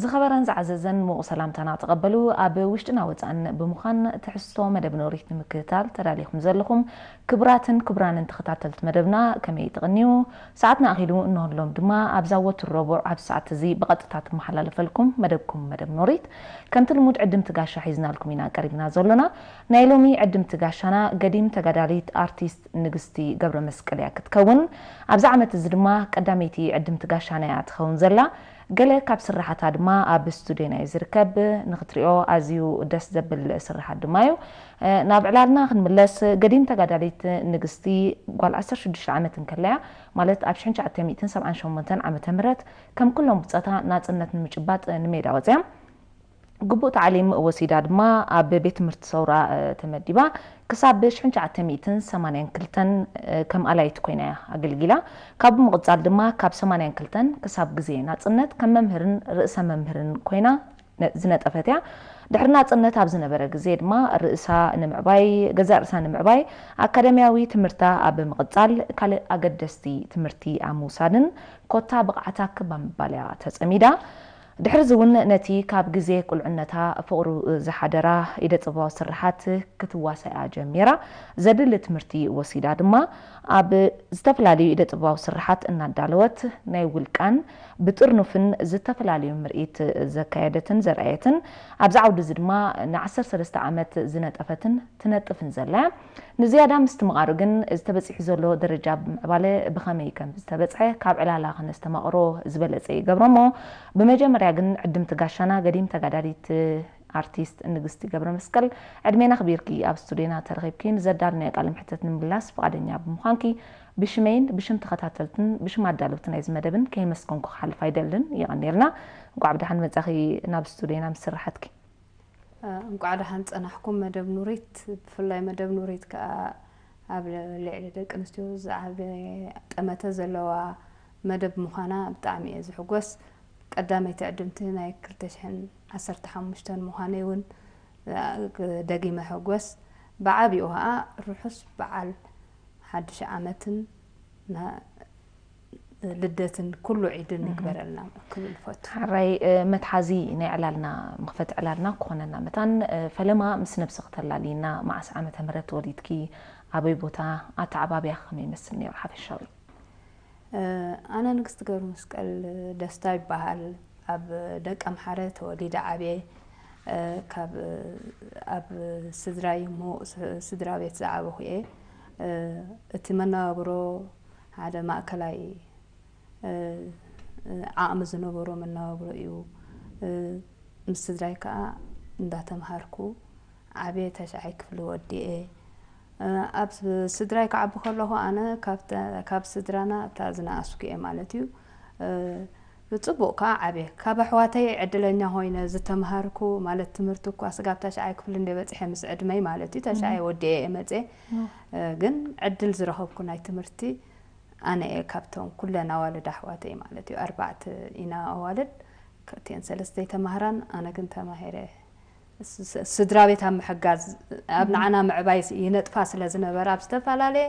ዝኸበረን ዝዓዘዘን ምቑ ሰላምታና ተቐበሉ ኣብ ውሽጢና ወፃእን ብምዃን ትሕዝቶ መደብ ነውሪት ንምክትታል ተዳሊኹም ዘለኹም ክቡራትን ክቡራንን ተኸታተልቲ መደብና ከመይ ይጥቕንዩ ሰዓት ኣኺሉ እንህሎም ድማ ኣብዛ ወት ረቡዕ ኣብ ሰዓት እዚ ብቐጥታ ትመሓላለፈልኩም መደብኩም መደብ ነውሪት ከምቲ ልሙድ ዕድምቲ ጋሻ ሒዝናልኩም ኢና ቀሪብና ዘሎና ናይ ሎሚ ዕድምቲ ጋሻና ገዲም ተጋዳሊት ኣርቲስት ንግስቲ ገብረ መስቀል እያ ክትከውን ኣብዚ ዓመት እዚ ድማ ቀዳመይቲ ዕድምቲ ጋሻና እያ ትኸውን ዘላ ገለ ካብ ስራሓታ ድማ ኣብ ስቱድዮና እዩ ዝርከብ ንክትሪኦ ኣዝዩ ደስ ዘብል ስራሓት ድማ እዩ ናብ ዕላልና ክንምለስ ገዲም ተጋዳሊት ንግስቲ ጓል 16 ዓመት ንከለያ ማለት ኣብ 978 ዓ ም ከም ኩሎም ብፀታ ናፅነት ንምጭባጥ ንሜዳ ወፅያ ግቡእ ተዓሊም ወሲዳ ድማ ኣብ ቤት ትምህርቲ ሰውራ ተመዲባ ክሳብ 1982 ከም ኣላይቲ ኮይና እያ ኣገልጊላ ካብ ምቕፃል ድማ ካብ 82 ክሳብ ግዜ ናፅነት ከም መምህርን ርእሰ መምህርን ኮይና ዝነጠፈት እያ ድሕሪ ናፅነት ኣብ ዝነበረ ግዜ ድማ ርእሳ ንምዕባይ ገዛ ርእሳ ንምዕባይ ኣካደሚያዊ ትምህርታ ኣብ ምቕፃል ካልእ ኣገደስቲ ትምህርቲ ኣብ ምውሳድን ኮታ ብቕዓታ ክብ ምባል እያ ተፀሚዳ ድሕሪ እዚ እውን ነቲ ካብ ግዜ ቁልዕነታ ፍቕሩ ዝሓደራ ኢደ ጥበባዊ ስራሓት ክትዋሰያ ጀሚራ ዘድሊ ትምህርቲ ወሲዳ ድማ ኣብ ዝተፈላለዩ ኢደ ጥበባዊ ስራሓት እናዳለወት ናይ ውልቃን ብጥርኑፍን ዝተፈላለዩ ምርኢት ዘካየደትን ዘርኣየትን ኣብዚ ዓውዲ እዚ ድማ ን13 ዓመት ዝነጠፈትን ትነጥፍን ዘላ ንዝያዳ ምስቲ ምቃሩ ግን ዝተበፂሒ ዘሎ ደረጃ ብምዕባለ ብኸመይ ከም ዝተበፅሐ ካብ ዕላላ ክነስተማቕሮ ዝበለፀ ይገብሮሞ ብመጀመርያ ግን ዕድምቲ ጋሻና ገዲም ተጋዳሊት ارتست نجستي جبر مسكال ادمنا بيركي ابستودينا ترغيب كين زدار نيكالم حتت نملاس فادنيا بمخانكي بشمين بشم تخاتلتن بشم عدالتن از مدبن كي مسكونكو حال فايدلن يغنيرنا وقعد حن مزاخي نابستودينا مسرحتكي وقعد حن انا حكم مدب نوريت بفلاي مدب نوريت كا قبل لعلي دك نستوز عبي اما تزلوا مدب مخانا بتعمي از حقوس قدامي تقدمتنا كل تشحن ዓሰርተ ሓሙሽተን ምዃነ እውን ደጊመ ሕጎስ ብዓብኡ ከዓ ርሑስ በዓል ሓድሽ ዓመትን ልደትን ኩሉ ዒድን ንግበረልና ክብል ፈቱ ሓራይ መትሓዚ ናይ ዕላልና ምኽፈት ዕላልና ክኾነና መታን ፈለማ ምስ ነብሲ ክተላልየና መዓስ ዓመተ ምህረት ወሊድኪ ኣበይ ቦታ ኣተዓባብያ ከመይ ይመስል ነይሩ ሓፈሻዊ ኣነ ንግስቲ ገብሩ መስቀል ደስታ ይበሃል ኣብ ደቂ ኣምሓረ ተወሊደ ዓብየ ኣብ ስድራይ ሞ ስድራ ቤት ዝዓበኩ እየ እቲ መነባብሮ ሓደ ማእከላይ ዓቕሚ ዝነበሮ መነባብሮ እዩ ምስ ስድራይ ከዓ እንዳተምሃርኩ ዓብየ ተሸዓይ ክፍሊ ወዲአ ኣብ ስድራይ ክዓቢ ከለኹ ኣነ ካብ ስድራና እታ ዝነኣስኩ እየ ማለት እዩ ብፅቡቕ ከዓ ዓብየ ካብ ኣሕዋተይ ዕድለኛ ኮይነ ዝተምሃርኩ ማለት ትምህርቲ እኳ ስጋብ ክፍሊ እንደ በፅሐ ምስ ዕድመይ ማለት እዩ ተሸዓይ ወዲየ የመፀ ግን ዕድል ዝረኸብኩ ናይ ትምህርቲ ኣነ የ ካብቶም ኩለን ኣዋልድ ኣሕዋተይ ማለት እዩ ኣርባዕተ ኢና ኣዋልድ እቲአን ሰለስተ ተማሃራን ኣነ ግን ተማሂረ ስድራ ቤት ኣብ ምሕጋዝ ኣብ ንዓና ምዕባይ ይነጥፋ ስለ ዝነበረ ኣብ ዝተፈላለየ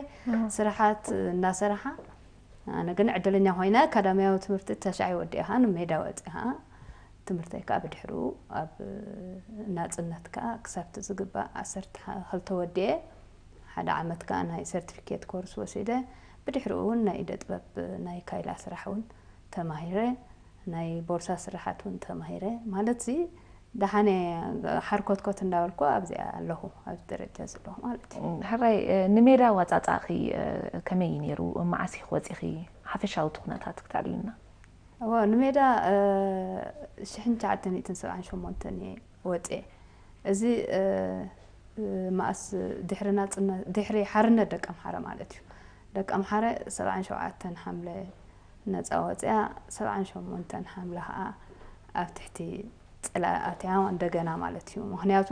ስራሓት እናሰራሓ ኣነ ግን ዕድለኛ ኮይነ ኣካዳሚያዊ ትምህርቲ ተሻዒ ወዲእኻ ንሜዳ ወፂኻ ትምህርተይ ከዓ ብድሕሩ ኣብ ከዓ ክሳብቲ ዝግባእ ዓሰርተ ክልተ ወዲአ ሓደ ዓመት ከዓ ናይ ሰርቲፊኬት ኮርስ ወሲደ ብድሕሪ እውን ናይ ኢደ ጥበብ ናይ ካይላ ስራሕ እውን ተማሂረ ናይ ቦርሳ ስራሓት እውን ተማሂረ ማለት እዚ ደሓነ ሓርኮትኮት እንዳበልኩ ኣብዚ ኣለኹ ኣብዚ ደረጃ ዘለኹ ማለት እዩ ሕራይ ንሜዳ ዋፃፃኺ ከመይ እዩ ነይሩ መዓሲኺ ወፂኺ ሓፈሻዊ ትኩነታት ዎ ንሜዳ 1978 እየ ወፅ እዚ ማእስ ፅነ ድሕሪ ሓርነት ደቂ ኣምሓረ ማለት እዩ ደቂ ኣምሓረ 77 ሓምለ ነፃ ወፅያ 78 ሓምለ ከዓ ኣብ ትሕቲ ፀላእትያ እንደገና ማለት እዩ ምክንያቱ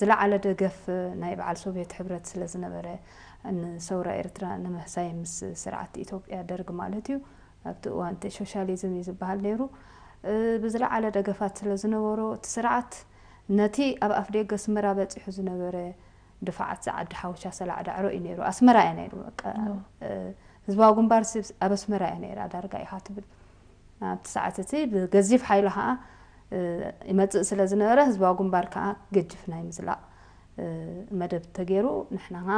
ዝለዓለ ደገፍ ናይ በዓል ሶቪየት ሕብረት ስለ ዝነበረ ንሰውራ ኤርትራ ንምህሳይ ምስ ስርዓት ኢትዮጵያ ደርግ ማለት እዩ ኣብቲ እዋን እቲ ሶሻሊዝም እዩ ዝበሃል ነይሩ ብዝለዓለ ደገፋት ስለ ዝነበሮ እቲ ስርዓት ነቲ ኣብ ኣፍ ደገ ኣስመራ በፂሑ ዝነበረ ድፋዓት ዝዓዲ ሓወሻ ሰላዕ ዳዕሮ እዩ ነይሩ ኣስመራ እያ ነይሩ ህዝባዊ ግንባር ኣብ ኣስመራ እያ ነይራ ዳርጋ ኢካ ትብል ኣብቲ ሰዓት እቲ ብገዚፍ ሓይሉ ከዓ ይመፅእ ስለ ዝነበረ ህዝባዊ ግንባር ከዓ ገጅፍ ናይ ምዝላእ መደብ ተገይሩ ንሕና ከዓ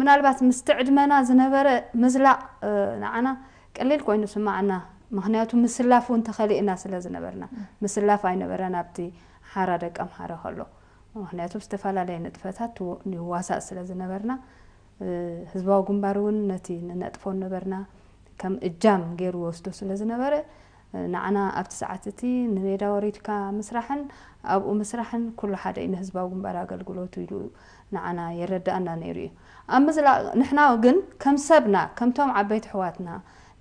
ምናልባት ምስቲ ዕድመና ዝነበረ ምዝላእ ንዓና ቀሊል ኮይኑ ስማዕና ምክንያቱ ምስላፍ እውን ተኸሊእና ስለ ዝነበርና ምስላፍ ኣይነበረን ኣብቲ ሓራ ደቂ ኣምሓረ ከሎ ምክንያቱ ዝተፈላለየ ንጥፈታት ንዋሳእ ስለ ዝነበርና ህዝባዊ ግንባር እውን ነቲ ንነጥፎ ነበርና ከም እጃም ገይሩ ወስዶ ስለ ዝነበረ ንዓና ኣብቲ ሰዓት እቲ ንሜዳ ወሪድካ ምስራሕን ኣብኡ ምስራሕን ኩሉ ሓደ እዩ ንህዝባዊ ግንባር ኣገልግሎት ኢሉ ንዓና የረዳእና ነይሩ እዩ ኣብ ምዝላእ ንሕና ግን ከም ሰብና ከምቶም ዓበይቲ ኣሕዋትና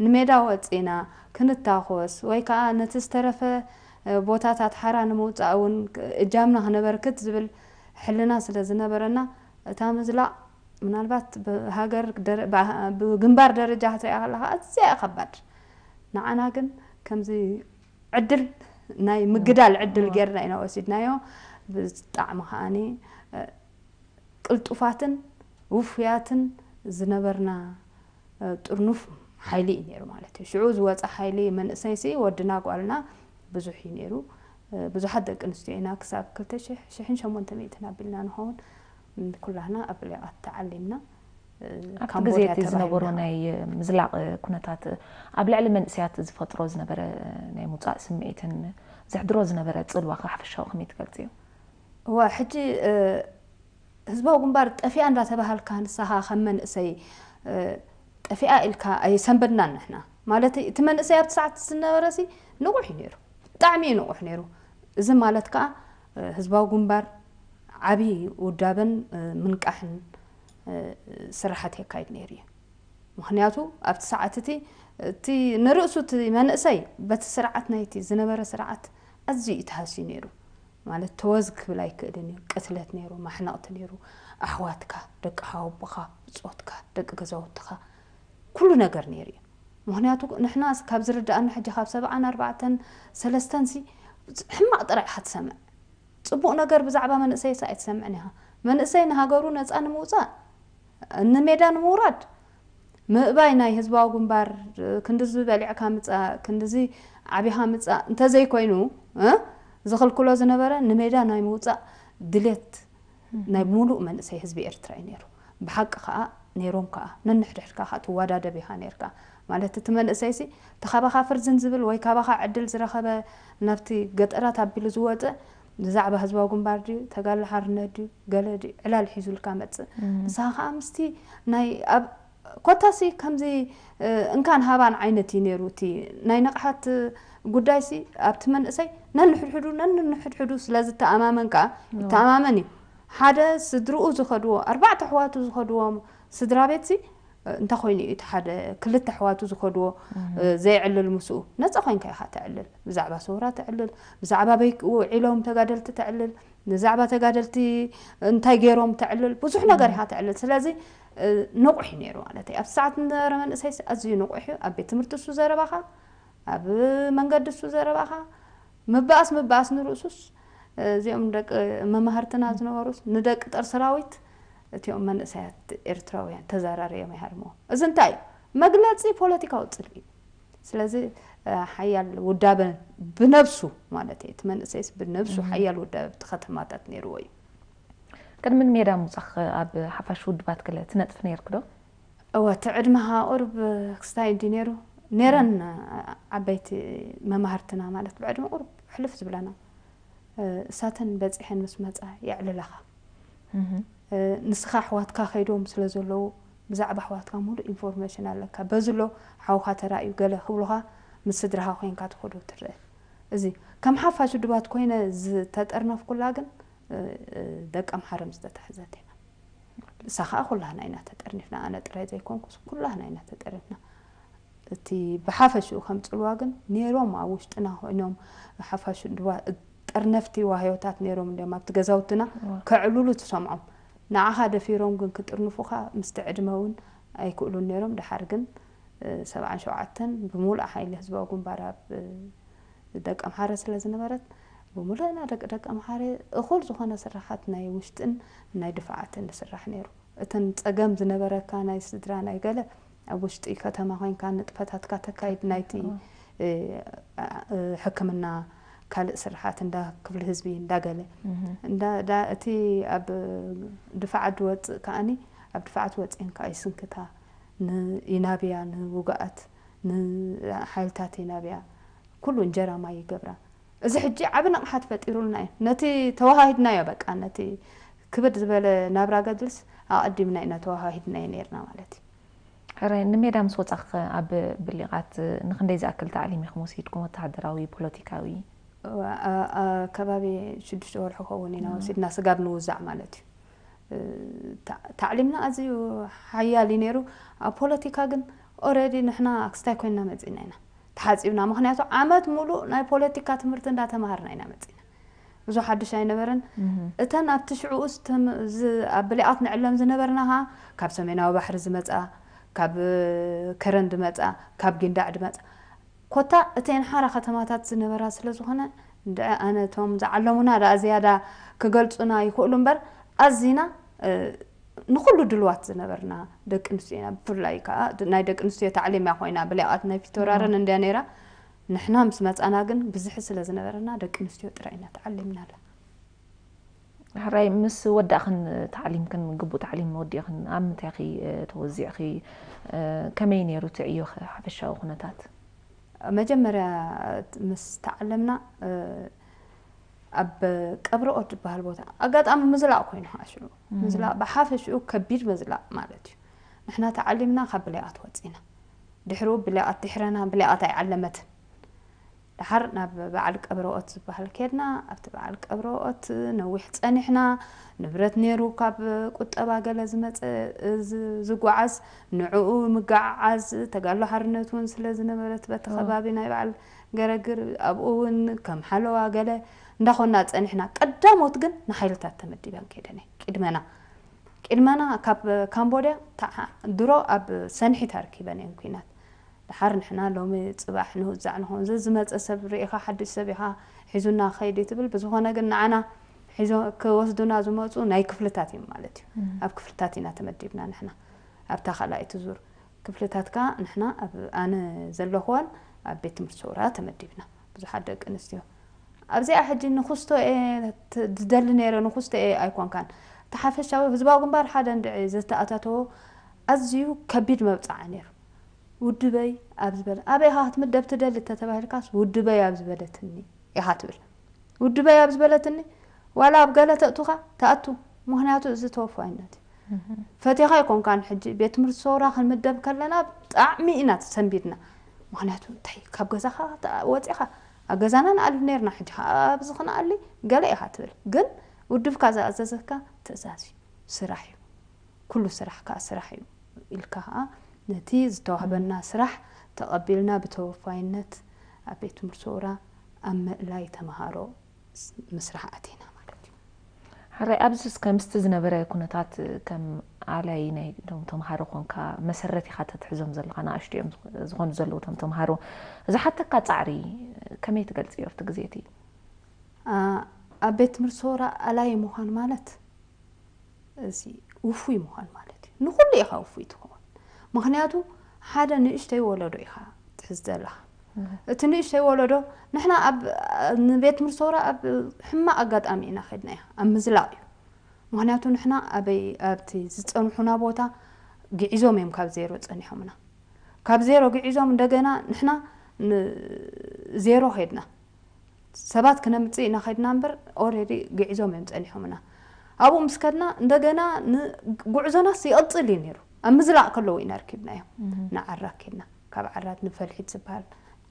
ንሜዳ ወፂና ክንታኮስ ወይ ከዓ ነቲ ዝተረፈ ቦታታት ሓራ ንምውፃእ እውን እጃምና ክነበርክት ዝብል ሕልና ስለ ዝነበረና እታ ምዝላእ ምናልባት ብሃገር ብግንባር ደረጃ ክትሪያ ከለካ ኣዝያ ከባድ ንዓና ግን ከምዚ ዕድል ናይ ምግዳል ዕድል ጌርና ኢና ወሲድናዮ ብጣዕሚ ከዓኒ ቅልጡፋትን ውፍያትን ዝነበርና ጥርኑፍ ሓይሊ እዩ ነይሩ ማለት እዩ ሽዑ ዝወፀ ሓይሊ መንእሰይሲ ወድና ጓልና ብዙሕ እዩ ነይሩ ብዙሓት ደቂ ኣንስትዮ ኢና ክሳብ 2 ሽሕን ሸሞንተ ሚእትን ኣቢልና ንኸውን ኩላህና ኣብ ልዕቐት ተዓሊምና ካብቲ ግዜ እቲ ዝነበሩ ናይ ምዝላቕ ኩነታት ኣብ ልዕሊ መንእስያት ዝፈጥሮ ዝነበረ ናይ ምውፃእ ስምዒትን ዘሕድሮ ዝነበረ ፅልዋ ካብ ሓፈሻዊ ከመይ ትገልፂ እዩ እዋ ሕጂ ህዝባዊ ግንባር ጠፊኣ እንዳተባሃልካ ንስኻ ከም መንእሰይ ጠፊኣ ኢልካ ኣይሰንበድናን ንሕና ማለት እቲ መንእሰይ ኣብቲ ሰዓት ዝነበረሲ ንቑሕ እዩ ነይሩ ብጣዕሚ እዩ ንቑሕ ነይሩ እዚ ማለት ከዓ ህዝባዊ ግንባር ዓብዪ ውዳበን ምንቃሕን ስራሓት የካይድ ነይሩ እዩ ምክንያቱ ኣብቲ ሰዓት እቲ እቲ ንርእሱ እቲ መንእሰይ በቲ ስርዓት ናይቲ ዝነበረ ስርዓት ኣዝዩ እዩ ተሃስዩ ነይሩ ማለት ተወዝ ክብል ኣይክእልን እዩ ቅትለት ነይሩ ማሕናቕቲ ነይሩ ኣሕዋትካ ደቂ ሃውቦኻ ብፆትካ ደቂ ገዛውትኻ ኩሉ ነገር ነይሩ እዩ ምክንያቱ ንሕና ካብ ዝርዳእና ሕጂ ካብ ሰብዓን ኣርባዕተን ሰለስተን ሲ ሕማቕ ጥራይ ኢኻ ትሰምዕ ፅቡቕ ነገር ብዛዕባ መንእሰይ ሳ ኣይትሰምዕን ኢኻ መንእሰይ ንሃገሩ ነፃ ንምውፃእ እነ ሜዳን ምውራድ ምእባይ ናይ ህዝባዊ ግንባር ክንዲዚ በሊዕካ ምፃእ ክንዲዚ ዓብኻ ምፃእ እንተዘይኮይኑ ዝኽልክሎ ዝነበረ ንሜዳ ናይ ምውፃእ ድሌት ናይ ሙሉእ መንእሰይ ህዝቢ ኤርትራ እዩ ነይሩ ብሓቂ ከዓ ነይሮም ከዓ ነንሕድሕድካ ከዓ ትወዳደብ ኢኻ ነርካ ማለት እቲ መንእሰይ ሲ እቲ ካባኻ ፍርዝን ዝብል ወይ ካባኻ ዕድል ዝረኸበ ናብቲ ገጠራት ኣቢሉ ዝወፅእ ብዛዕባ ህዝባዊ ግንባር ድዩ ተጋድሎ ሓርነት ድዩ ገለ ድዩ ዕላል ሒዙልካ መፅእ ንስኻ ከዓ ምስቲ ናይ ኣብ ኮታሲ ከምዚ እንካን ሃባን ዓይነት እዩ ነይሩ እቲ ናይ ነቕሓት ጉዳይ ሲ ኣብቲ መንእሰይ ነንሕድሕዱ ነንንሕድሕዱ ስለዚ ተኣማመን ከዓ ይተኣማመን እዩ ሓደ ስድርኡ ዝኸድዎ ኣርባዕተ ኣሕዋቱ ዝኸድዎም ስድራ ቤት እንታይ ኮይኑ እዩ እቲ ሓደ ክልተ ኣሕዋቱ ዝከድዎ ዘይዕልል ምስኡ ነፃ ኮይንካ ኢካ ተዕልል ብዛዕባ ስውራ ተዕልል ብዛዕባ ውዒሎም ተጋደልቲ ተዕልል ንዛዕባ ተጋደልቲ እንታይ ገይሮም ተዕልል ብዙሕ ነገር ኢካ ትዕልል ስለዚ ንቑሕ ነይሩ ማለት እዩ ኣብቲ ሰዓት ዝነበረ መንእሰይ ኣዝዩ ንቑሕ እዩ ኣብ ቤት ትምህርቲ እሱ ዘረባኻ ኣብ መንገዲ እሱ ዘረባኻ ምብኣስ ምብኣስ ንርእሱስ እዚኦም ደቂ መማህርትና ዝነበሩስ ንደቂ ጦር ሰራዊት እቲኦም መንእሰያት ኤርትራውያን ተዘራርዮም ይሃርሞ እዚ እንታይ እዩ መግለፂ ፖለቲካዊ ፅልኢ ስለዚ ሓያል ውዳበ ብነብሱ ማለት እዩ እቲ መንእሰይስ ብነብሱ ሓያል ውዳበ ብቲ ከተማታት ነይርዎ እዩ ቅድሚ ንሜዳ ምውፃኽ ኣብ ሓፋሽ ውድባት ገለ ትነጥፍ ነርክ ዶ እወ እቲ ዕድመኻ ቁርብ ክስታይ እንዲ ነይሩ ነረን ዓበይቲ መማህርትና ማለት ብዕድመ ቁርብ ሕልፍ ዝብለና እሳተን በፂሐን ምስ መፃ የዕልለኻ ንስኻ ኣሕዋትካ ከይዶም ስለ ዘለዉ ብዛዕባ ኣሕዋትካ ሙሉእ ኢንፎርሜሽን ኣለካ በዝሎ ሓውካ ተራእዩ ገለ ክብልካ ምስ ስድራኻ ኮይንካ ትኸዶ ትርአ እዚ ከም ሓፋሽ ድባት ኮይነ ዝተጠርነፍ ኩላ ግን ደቂ ኣምሓረ ምስ ኢና እሳ ከዓ ኩላህና ኢና ተጠርኒፍና ኣነ ጥራይ ዘይኮንኩስ ኩላህና ኢና ተጠርኒፍና እቲ ብሓፈሽኡ ከም ፅልዋ ግን ነይሮም ኣብ ውሽጥና ኮይኖም ሓፋሽ ድባ ጠርነፍቲ ዋህዮታት ነይሮም እንዲም ኣብቲ ገዛውትና ከዕልሉ ትሰምዖም ንዓኻ ደፊሮም ግን ክጥርንፉኻ ምስ ትዕድመ እውን ኣይክእሉን ነይሮም ድሓር ግን ሰብዓን ሸውዓተን ብሙሉእ ሓይሊ ህዝባዊ ግንባር ኣብ ደቂ ኣምሓረ ስለ ዝነበረት ብሙሉእና ደቂ ደቂ ኣምሓረ እኹል ዝኾነ ስራሓት ናይ ውሽጥን ናይ ድፍዓትን ዝስራሕ ነይሩ እተን ፀገም ዝነበረካ ናይ ስድራ ናይ ገለ ኣብ ውሽጢ ከተማ ኮይንካ ንጥፈታትካ ተካይድ ናይቲ ሕክምና كل سرحات دا كفل هزبي دا قلة دا دا أتي أب دفع دوت كأني أب دفع دوت إنك أي سنك تا ينابيا نوقعت نحالتات ينابيا كل جرى ما يقبرا إذا حجي عبنا أحد فتيرونا نتي توهيدنا يا بك أنا تي كبر زبالة نابرا قدرس أقدم نا إن توهيدنا ينيرنا مالتي أرأي نمي دام صوت أخ أب بلغات نخندي زاكل تعليمي خموسي تكون تحدراوي بولوتيكاوي ከባቢ ሽዱሽተ ወርሒ ክኸውን ኢና ወሲድና ስጋብ ንውዛዕ ማለት እዩ ታዕሊምና ኣዝዩ ሓያል እዩ ነይሩ ኣብ ፖለቲካ ግን ኦረዲ ንሕና ክስታይ ኮይንና መፂና ኢና ተሓፂብና ምክንያቱ ዓመት ሙሉእ ናይ ፖለቲካ ትምህርቲ እንዳተምሃርና ኢና መፂና እዙ ሓዱሽ ኣይነበረን እተን ኣብቲ ሽዑኡ ኣብ ብሊኣት ንዕለም ዝነበርና ከዓ ካብ ሰሜናዊ ባሕሪ ዝመፃ ካብ ከረን ድመፃ ካብ ጊንዳዕ ድመፃ ኮታ እተን ሓራ ከተማታት ዝነበራ ስለ ዝኾነ ኣነ እቶም ዝዓለሙና ዳ ዝያዳ ክገልፁና ይኽእሉ እምበር ኣዝና ንኩሉ ድልዋት ዝነበርና ደቂ ኣንስትዮ ኢና ብፍላይ ከዓ ናይ ደቂ ኣንስትዮ ታዕሊምያ ኮይና ብላይቃት ናይ ፊቶራርን እንድያ ነይራ ንሕና ምስ መፃና ግን ብዝሕ ስለ ዝነበረና ደቂ ኣንስትዮ ጥራይ ኢና ተዓሊምና ኣላ ሕራይ ምስ ወዳእኽን ተዓሊምክን ግቡእ ተዓሊም ወዲእኽን ኣብ ምንታይ ኺ ተወዚዕኺ ከመይ ነይሩ ትዕዮ ሓፈሻዊ ኩነታት መጀመርያ ምስ ተዓለምና ኣብ ቀብሪ ኦድ ዝበሃል ቦታ ኣጋጣሚ ምዝላእ ኮይኑ ኣሽዑ ምዝላእ ብሓፈሽኡ ከቢድ ምዝላእ ማለት እዩ ንሕና ተዓሊምና ካብ ብላይኣት ወፂና ድሕሪኡ ብላይኣት ድሕረና ብላይኣት ኣይዓለመትን ድሓር ናብ በዓል ቀብረኦት ዝበሃል ከድና ኣብቲ በዓል ቀብረኦት ነዊሕ ፀኒሕና ንብረት ነይሩ ካብ ቁጠባ ገለ ዝመፀ ዝጓዓዝ ንዕኡ ምጋዓዓዝ ተጋሎ ሓርነት እውን ስለ ዝነበረት በቲ ከባቢ ናይ በዓል ገረግር ኣብኡ እውን ከም ሓለዋ ገለ እንዳኾና ፀኒሕና ቀዳሞት ግን ንሓይልታት ተመዲበን ከደነ ቅድመና ቅድመና ካብ ካምቦድያ ድሮ ኣብ ሰንሒ ተርኪበን እየን ኩናት دحر نحنا لومي صباح نوزع نهون زي زمت أسب رئيخا حد السبيحا حيزونا خيدي تبل بس هو نقل نعنا حيزو كوسدونا زموتو ناي كفلتاتي مالتي أب كفلتاتي نتمدبنا نحنا أب تاخلا يتزور كفلتاتك نحنا أب أنا زلوهوان أب بيت مرسورة تمدبنا بس حد نستيو أب زي أحد نخستو إيه تدل نيرو نخستو إيه أيكون كان تحفش شوي فزباقن بار حدا عند زت أتاتو أزيو كبير مبتع نيرو ودبي أبزبل أبي هات من دبت دل تتبه الكاس ودبي أبزبلتني يا هاتبل ودبي أبزبلتني ولا أبقالة تأتوها تأتو مهناتو إزتو فتي هاي كون كان حجي بيت مرت صورة خل من دب كلنا بتعمي إنا تسنبيدنا مهناتو تحي كاب غزاها واتيها أجازانا نعلم نيرنا حجي أبزخنا قالي قالي يا هاتبل قل ودب كازا أزازكا تزازي سراحي كل سراحك سراحي الكهاء ነቲ ዝተዋህበና ስራሕ ተቐቢልና ብተወፋይነት ኣብ ቤት ትምህርቲ ውራ ኣብ ምእላይ ተምሃሮ ምስራሕ ኣቲና ማለት እዩ ሓራይ ኣብዚ እስከ ምስቲ ዝነበረ ኩነታት ከም ኣላይ ናይ ዶም ተምሃሮ ኮንካ መሰረት ኢኻ ተትሕዞም ዘለካ ንኣሽቱ እዮም ዝኾኑ ዘለዉ ቶም ተምሃሮ ዝሓተካ ፃዕሪ ከመይ ትገልፂዮ ኣብቲ ግዜ እቲ ኣብ ቤት ትምህርቲ ሰራ ኣላይ ምዃን ማለት እዚ ውፉይ ምዃን ማለት እዩ ንኩሉ ኢኻ ውፉይ ትኾን ምክንያቱ ሓደ ንእሽተይ ወለዶ ኢኻ ትሕዝ ዘለኻ እቲ ንእሽተይ ወለዶ ንሕና ኣብ ንቤት ትምህርቲ ሰውራ ኣብ ሕማቅ ኣጋጣሚ ኢና ከድና ኢና ኣብ ምዝላቅ እዩ ምክንያቱ ንሕና ኣበይ ኣብቲ ዝፀንሑና ቦታ ግዒዞም እዮም ካብ ዜሮ ፀኒሖምና ካብ ዜሮ ግዒዞም እንደገና ንሕና ዜሮ ከድና ሰባት ክነምፅእ ኢና ከድና እምበር ኦልሬዲ ግዕዞም እዮም ፀኒሖምና ኣብኡ ምስ ከድና እንደገና ጉዕዞናስ ይቕፅል እዩ ነይሩ ኣብ ምዝላቅ ከለዎ ኢና ርኪብናዮ ንዓራ ኬድና ካብ ዓራት ንፈልሒት ዝበሃል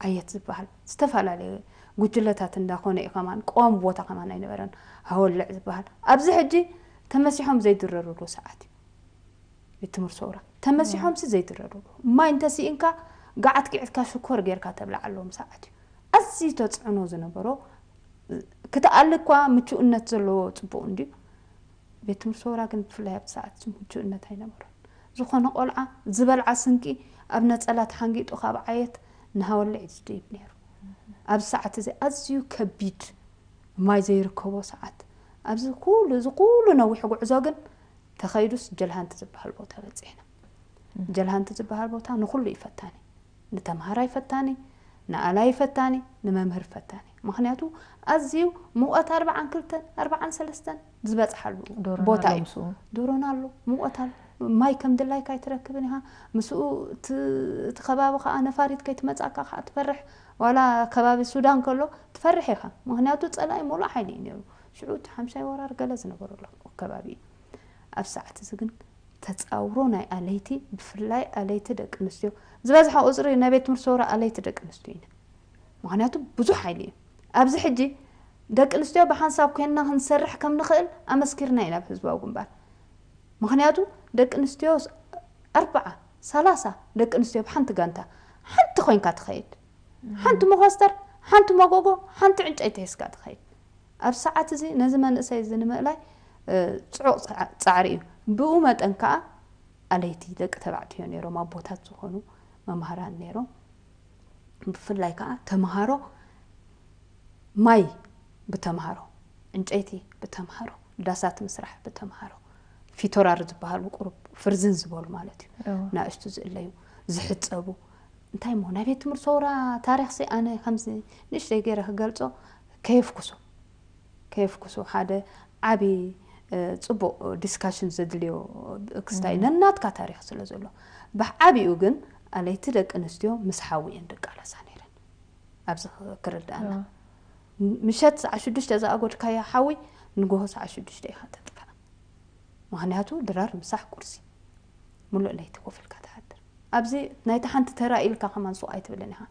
ዓየት ዝበሃል ዝተፈላለዩ ጉጅለታት እንዳኾነ እዩ ከማን ቆም ቦታ ከማን ኣይነበረን ሃወልዕ ዝበሃል ኣብዚ ሕጂ ተመሲሖም ዘይድረርሉ ሰዓት እዩ የትምህር ሰውራ ተመሲሖም ሲ ዘይድረርሉ ማይ እንተሲኢንካ ጋዓት ኪዕትካ ሽኮር ጌርካ ተብላዕ ኣለዎም ሰዓት እዩ ኣዝ ተፅዕኖ ዝነበሮ ክተኣሊ እኳ ምቹእነት ዘለዎ ፅቡቅ እንድዩ ቤት ትምህርቲ ሰውራ ግን ብፍላይ ኣብቲ ሰዓት ምቹእነት ኣይነበሮ ዝኾነ ቆልዓ ዝበልዓ ስንቂ ኣብ ነፀላት ሓንጊጡ ካብ ዓየት ንሃወልዕ ዝድይብ ነይሩ ኣብዚ ሰዓት እዚ ኣዝዩ ከቢድ ማይ ዘይርከቦ ሰዓት ኣብዚ ኩሉ እዚ ኩሉ ነዊሕ ጉዕዞ ግን ተኸይዱስ ጀልሃንቲ ዝበሃል ቦታ በፂሕና ጀልሃንቲ ዝበሃል ቦታ ንኩሉ ይፈታኒ ንተምሃራይ ፈታኒ ንኣላይ ፈታኒ ንመምህር ፈታኒ ምክንያቱ ኣዝዩ ሙቐት ኣርባዓን ክልተን ኣርባዓን ሰለስተን ዝበፅሓሉ ቦታ እዩ ዶሮና ኣሎ ሙቐት ኣሎ ماي كم دلاي كاي تركبنها مسؤ تخباب خا أنا فارد كي تمتعك خا تفرح ولا كباب السودان كله تفرح يخا مهناتو تسألاي مولا حينين يلو شعوت حمشاي ورار قلز نبرو لك كبابي أفسعت زقن ተፃውሮ ናይ ኣለይቲ ብፍላይ دك نستيو زباز حا ቁፅሪ ናይ ቤት ትምህርቲ ሰውራ ኣለይቲ ደቂ ኣንስትዮ ኢና ምክንያቱ ብዙሕ ሓይሊ እዩ ኣብዚ ሕጂ ደቂ ኣንስትዮ ብሓንሳብ ኮይንና ክንሰርሕ ከም ንኽእል ኣመስኪርና ኢና ደቂ ኣንስትዮ ኣርበዓ ሰላሳ ደቂ ኣንስትዮ ብሓንቲ ጋንታ ሓንቲ ኮይንካ ትኸይድ ሓንቲ መኮስተር ሓንቲ መጎጎ ሓንቲ ዕንጨይቲ ሒዝካ ትኸይድ ኣብ ሰዓት እዚ ነዚ መንእሰይ እዚ ንምእላይ ፅዑቕ ፃዕሪ እዩ ብኡ መጠን ከዓ ኣለይቲ ደቂ ተባዕትዮ ነይሮም ኣቦታት ዝኾኑ መምሃራን ነይሮም ብፍላይ ከዓ ተምሃሮ ማይ ብተምሃሮ ዕንጨይቲ ብተምሃሮ ዳሳት ምስራሕ ብተምሃሮ ፊቶራር ዝበሃል ቁሩብ ፍርዝን ዝበሉ ማለት እዩ ንኣሽቱ ዝእለዩ ዝሕፀቡ እንታይ ሞ ናይ ቤት ትምህርቲ ሰውራ ታሪክ ሲ ኣነ ከምዚ ንእሽተይ ገይረ ክገልፆ ከየፍኩሶ ከየፍኩሶ ሓደ ዓብዪ ፅቡቅ ዲስካሽን ዘድልዮ ክስታ እዩ ነናትካ ታሪክ ስለ ዘሎ ብዓብኡ ግን ኣለይቲ ደቂ ኣንስትዮ ምስ ሓዊ እየን ድቃለሳ ነይረን ኣብዚ ክርዳእና ምሸት ሰዓ ሽዱሽተ ዝኣጎድካያ ሓዊ ንጉሆ ሰዓ ሽዱሽተ ኢኻ ምክንያቱ ድራር ምሳሕ ቁርሲ ሙሉእ ለይቲ ኮፍ ኢልካ ትሃድር ኣብዚ ናይቲ ሓንቲ ተራ ኢልካ ከማንሱ ኣይትብልን ኢኻ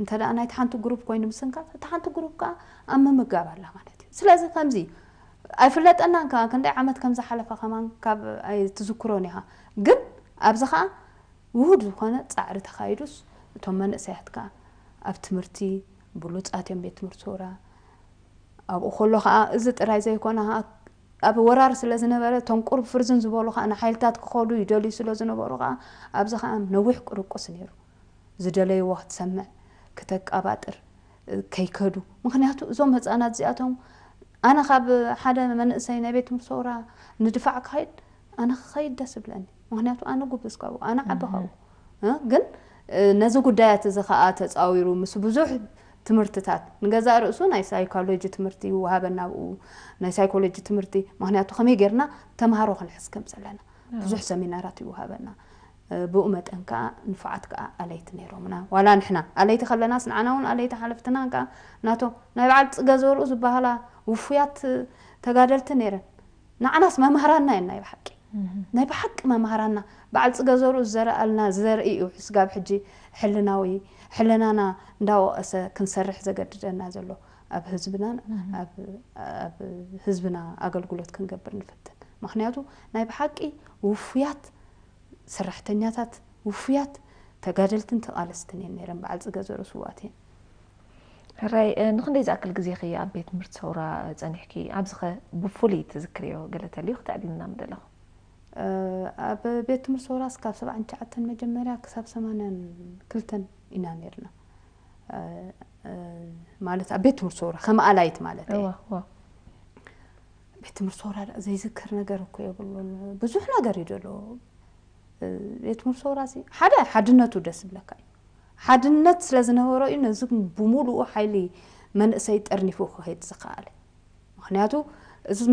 እንተ ደኣ ናይቲ ሓንቲ ግሩፕ ኮይኑ ምስንካ እቲ ሓንቲ ግሩፕ ከዓ ኣብ ምምጋብ ኣላ ማለት እዩ ስለዚ ከምዚ ኣይፍለጠናን ከዓ ክንደይ ዓመት ከም ዝሓለፈ ከማን ካብ ትዝክሮን ኢኻ ግን ኣብዚ ከዓ ውህድ ዝኾነ ፃዕሪ ተኻይዱስ እቶም መንእሰያት ከዓ ኣብ ትምህርቲ ብሉፃት እዮም ቤት ትምህርቲ ወራ ኣብኡ ከሎ ከዓ እዚ ጥራይ ዘይኮነ أب ورار سلزنة برة توم قرب فرزن زبالو خا أنا حيلتات كخادو يدلي سلزنة برة خا أب زخا أم نوح قرب قصنيرو زدلي واحد سمع كتك أبادر كي كدو ممكن يهتو زوم هز أنا زياتهم أنا خاب حدا من سينا بيت مصورة ندفع كايد أنا خايد دس بلاني ممكن يهتو أنا قبض كاو أنا عبهاو ها جن نزوج دايت زخا آتت أويرو مس بزوح ትምህርትታት ንገዛ ርእሱ ናይ ሳይኮሎጂ ትምህርቲ ይወሃበና ብኡ ናይ ሳይኮሎጂ ትምህርቲ ምክንያቱ ከመይ ጌርና ተምሃሮ ክንሕዝ ከም ዘለና ብዙሕ ሰሚናራት ይወሃበና ብኡ መጠን ከዓ ንፉዓት ከዓ ኣለይቲ ነይሮምና ዋላ ንሕና ኣለይቲ ከለናስ ንዓና እውን ኣለይቲ ሓለፍትና ከዓ ናቶም ናይ በዓል ገዘርኡ ዝበሃላ ውፉያት ተጋደልቲ ነይረን ንዓናስ መምህራና የና ይብሓቂ ናይ ብሓቂ መምህራና በዓል ፅገ ዘርኡ ዝዘርአልና ዘርኢ እዩ ስጋብ ሕጂ حلناوي أنا داو أس كنسرح زقدر نازلو أب حزبنا أب أب حزبنا أقل قلت كنقبر نفتن ما خنياتو نايب حقي وفيات سرحتني تات وفيات تقدرت أنت قالس تني نيرم بعد زقدر سواتي راي نخن ديز أكل جزيخي أبيت مرت صورة زنحكي أبزخ بفولي تذكريه قلت لي خت عدين نام دلهم ኣብ ቤት ትምህርቲ ወራስ ካብ ሰብዓን ሸዓተን መጀመርያ ክሳብ ሰማንያን ክልተን ኢና ነርና ማለት ኣብ ቤት ትምህርቲ ሰውራ ከም ኣላይት ማለት እዩ ቤት ትምህርቲ ሰውራ ዘይዝክር ነገር እኮ የብሉን ብዙሕ ነገር እዩ ዘሎ ቤት ትምህርቲ ሰውራ ሓደ ሓድነቱ ደስ ዝብለካ እዩ ሓድነት ስለ ዝነበሮ እዩ ነዚ ብምሉኡ ሓይሊ መንእሰይ ጠርኒፉ ክኸይድ ዝከኣለ ምክንያቱ